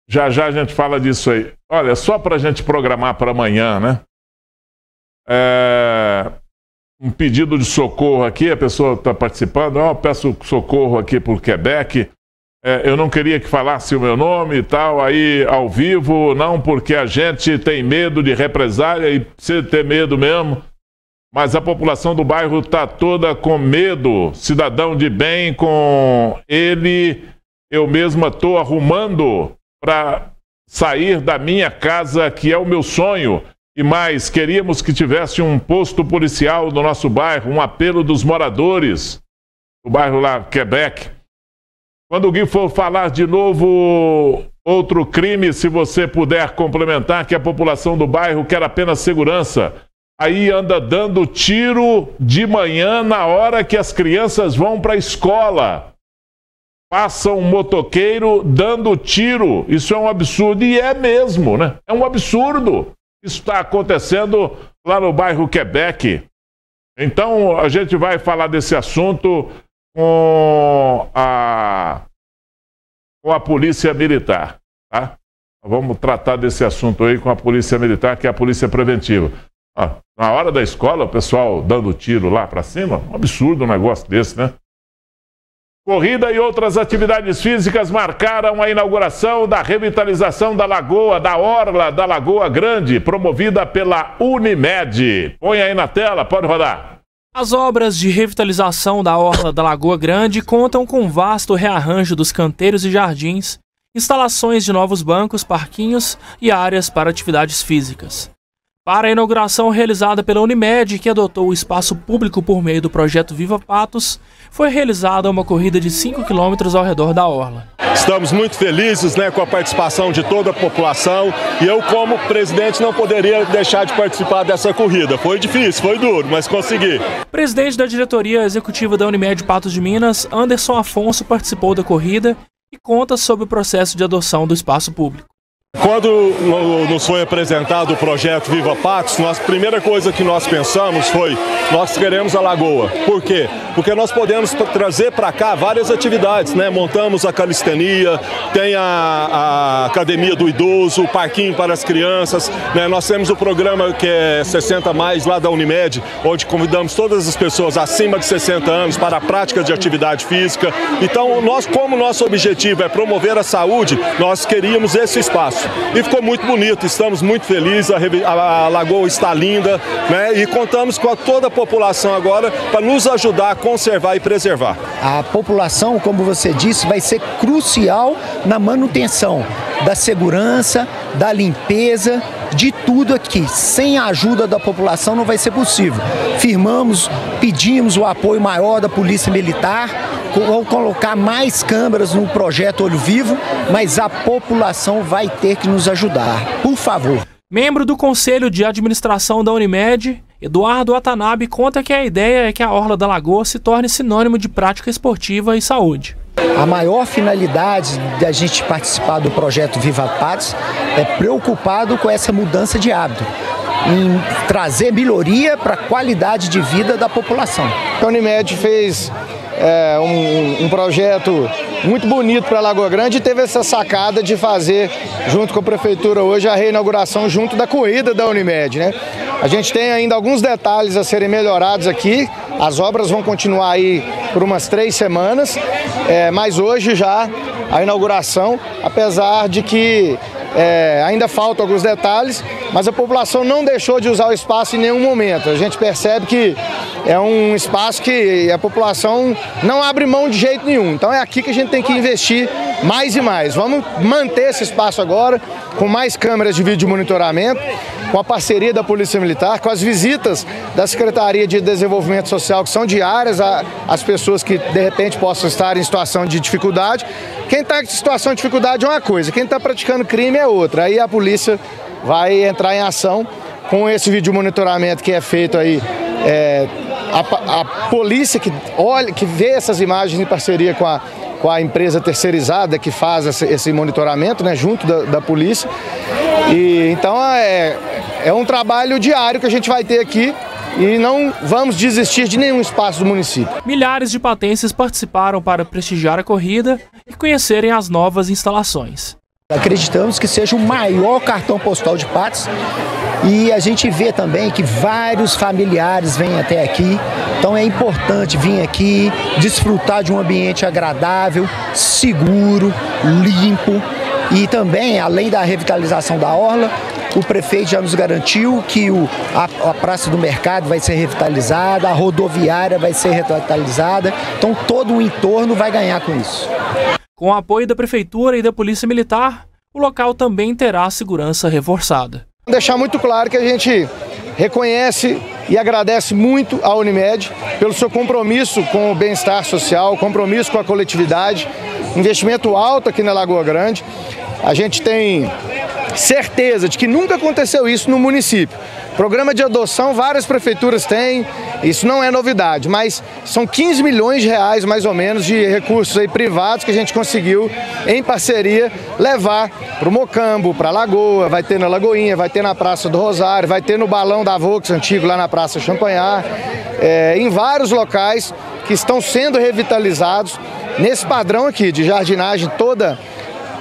Já já a gente fala disso aí. Olha, só para a gente programar para amanhã, né? É um pedido de socorro aqui, a pessoa está participando, oh, peço socorro aqui o Quebec. É, eu não queria que falasse o meu nome e tal, aí ao vivo, não, porque a gente tem medo de represália e precisa ter medo mesmo. Mas a população do bairro está toda com medo, cidadão de bem, com ele. Eu mesma estou arrumando para sair da minha casa, que é o meu sonho. E mais, queríamos que tivesse um posto policial no nosso bairro, um apelo dos moradores do bairro lá, Quebec. Quando o Gui for falar de novo outro crime, se você puder complementar, que a população do bairro quer apenas segurança. Aí anda dando tiro de manhã na hora que as crianças vão para a escola. Passa um motoqueiro dando tiro. Isso é um absurdo. E é mesmo, né? É um absurdo. Isso está acontecendo lá no bairro Quebec. Então, a gente vai falar desse assunto com a, com a Polícia Militar. Tá? Vamos tratar desse assunto aí com a Polícia Militar, que é a Polícia Preventiva. Ah, na hora da escola, o pessoal dando tiro lá para cima, um absurdo um negócio desse, né? Corrida e outras atividades físicas marcaram a inauguração da revitalização da Lagoa, da Orla da Lagoa Grande, promovida pela Unimed. Põe aí na tela, pode rodar. As obras de revitalização da Orla da Lagoa Grande contam com vasto rearranjo dos canteiros e jardins, instalações de novos bancos, parquinhos e áreas para atividades físicas. Para a inauguração realizada pela Unimed, que adotou o espaço público por meio do projeto Viva Patos, foi realizada uma corrida de 5 quilômetros ao redor da orla. Estamos muito felizes né, com a participação de toda a população e eu, como presidente, não poderia deixar de participar dessa corrida. Foi difícil, foi duro, mas consegui. Presidente da diretoria executiva da Unimed Patos de Minas, Anderson Afonso, participou da corrida e conta sobre o processo de adoção do espaço público. Quando nos foi apresentado o projeto Viva Patos, a primeira coisa que nós pensamos foi: nós queremos a Lagoa. Por quê? Porque nós podemos trazer para cá várias atividades, né? Montamos a calistenia, tem a, a, academia do idoso, o parquinho para as crianças, né? Nós temos o programa que é 60 mais lá da Unimed, onde convidamos todas as pessoas acima de 60 anos para a prática de atividade física. Então, nós, como nosso objetivo é promover a saúde, nós queríamos esse espaço. E ficou muito bonito, estamos muito felizes, a, a, a lagoa está linda, né? E contamos com a, toda a população agora para nos ajudar a conservar e preservar. A população, como você disse, vai ser crucial na manutenção da segurança, da limpeza, de tudo aqui. Sem a ajuda da população não vai ser possível. Firmamos, pedimos o apoio maior da Polícia Militar, vão colocar mais câmeras no projeto Olho Vivo, mas a população vai ter que nos ajudar. Por favor. Membro do Conselho de Administração da Unimed, Eduardo Watanabe conta que a ideia é que a Orla da Lagoa se torne sinônimo de prática esportiva e saúde. A maior finalidade da gente participar do projeto Viva Patos é preocupado com essa mudança de hábito, em trazer melhoria para a qualidade de vida da população. A Unimed fez é, um, um projeto muito bonito para Lagoa Grande e teve essa sacada de fazer, junto com a prefeitura hoje, a reinauguração junto da corrida da Unimed. Né? A gente tem ainda alguns detalhes a serem melhorados aqui, as obras vão continuar aí por umas três semanas, é, mas hoje já a inauguração, apesar de que é, ainda faltam alguns detalhes, mas a população não deixou de usar o espaço em nenhum momento. A gente percebe que é um espaço que a população não abre mão de jeito nenhum. Então é aqui que a gente tem que investir mais e mais. Vamos manter esse espaço agora com mais câmeras de vídeo monitoramento, com a parceria da Polícia Militar, com as visitas da Secretaria de Desenvolvimento Social, que são diárias às pessoas que de repente possam estar em situação de dificuldade. Quem está em situação de dificuldade é uma coisa, quem está praticando crime é outra. Aí a polícia vai entrar em ação com esse vídeo monitoramento que é feito aí. É, a, a polícia que olha, que vê essas imagens em parceria com a, com a empresa terceirizada que faz esse, monitoramento, né, junto da, da, polícia. E então é, é um trabalho diário que a gente vai ter aqui e não vamos desistir de nenhum espaço do município. Milhares de patenses participaram para prestigiar a corrida e conhecerem as novas instalações. Acreditamos que seja o maior cartão postal de Patos e a gente vê também que vários familiares vêm até aqui, então é importante vir aqui, desfrutar de um ambiente agradável, seguro, limpo e também, além da revitalização da orla, o prefeito já nos garantiu que o, a, a, Praça do Mercado vai ser revitalizada, a rodoviária vai ser revitalizada, então todo o entorno vai ganhar com isso. Com o apoio da Prefeitura e da Polícia Militar, o local também terá segurança reforçada. Deixar muito claro que a gente reconhece e agradece muito à Unimed pelo seu compromisso com o bem-estar social, compromisso com a coletividade, investimento alto aqui na Lagoa Grande. A gente tem certeza de que nunca aconteceu isso no município. Programa de adoção, várias prefeituras têm, isso não é novidade, mas são 15 milhões de reais, mais ou menos, de recursos aí privados que a gente conseguiu, em parceria, levar para o Mocambo, para a Lagoa, vai ter na Lagoinha, vai ter na Praça do Rosário, vai ter no Balão da Vox antigo, lá na Praça Champanhar, é, em vários locais que estão sendo revitalizados nesse padrão aqui de jardinagem toda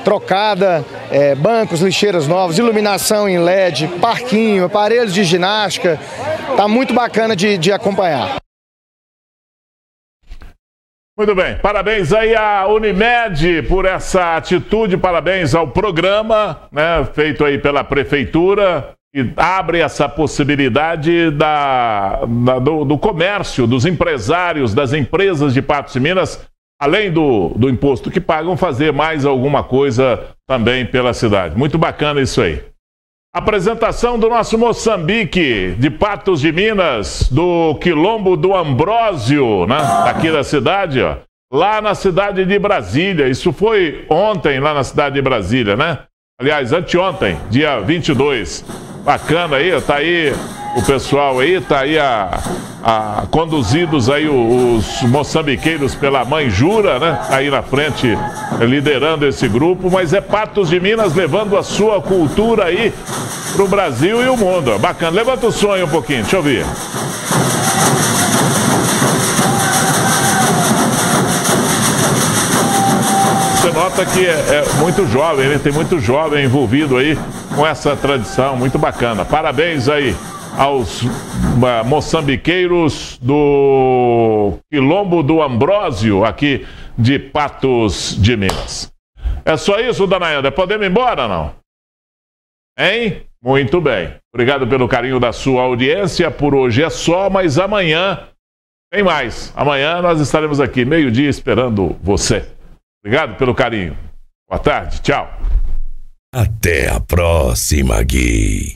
trocada, é, bancos, lixeiras novos, iluminação em LED, parquinho, aparelhos de ginástica. Tá muito bacana de, de acompanhar. Muito bem, parabéns aí à Unimed por essa atitude, parabéns ao programa, né, feito aí pela prefeitura, e abre essa possibilidade da, da do, do, comércio, dos empresários, das empresas de Patos e Minas, além do, do imposto que pagam, fazer mais alguma coisa também pela cidade. Muito bacana isso aí. Apresentação do nosso Moçambique, de Patos de Minas, do Quilombo do Ambrósio, né? Aqui da cidade, ó. Lá na cidade de Brasília. Isso foi ontem, lá na cidade de Brasília, né? Aliás, anteontem, dia 22. Bacana aí, tá aí o pessoal aí, tá aí a, a, conduzidos aí os moçambiqueiros pela mãe Jura, né? Aí na frente, liderando esse grupo, mas é Patos de Minas levando a sua cultura aí pro Brasil e o mundo. Bacana. Levanta o sonho um pouquinho, deixa eu ver. Você nota que é, é muito jovem, ele tem muito jovem envolvido aí com essa tradição, muito bacana. Parabéns aí aos moçambiqueiros do Quilombo do Ambrósio, aqui de Patos de Minas. É só isso, dona? Podemos ir embora, não? Hein? Muito bem. Obrigado pelo carinho da sua audiência. Por hoje é só, mas amanhã tem mais. Amanhã nós estaremos aqui, meio-dia, esperando você. Obrigado pelo carinho. Boa tarde. Tchau. Até a próxima, Gui.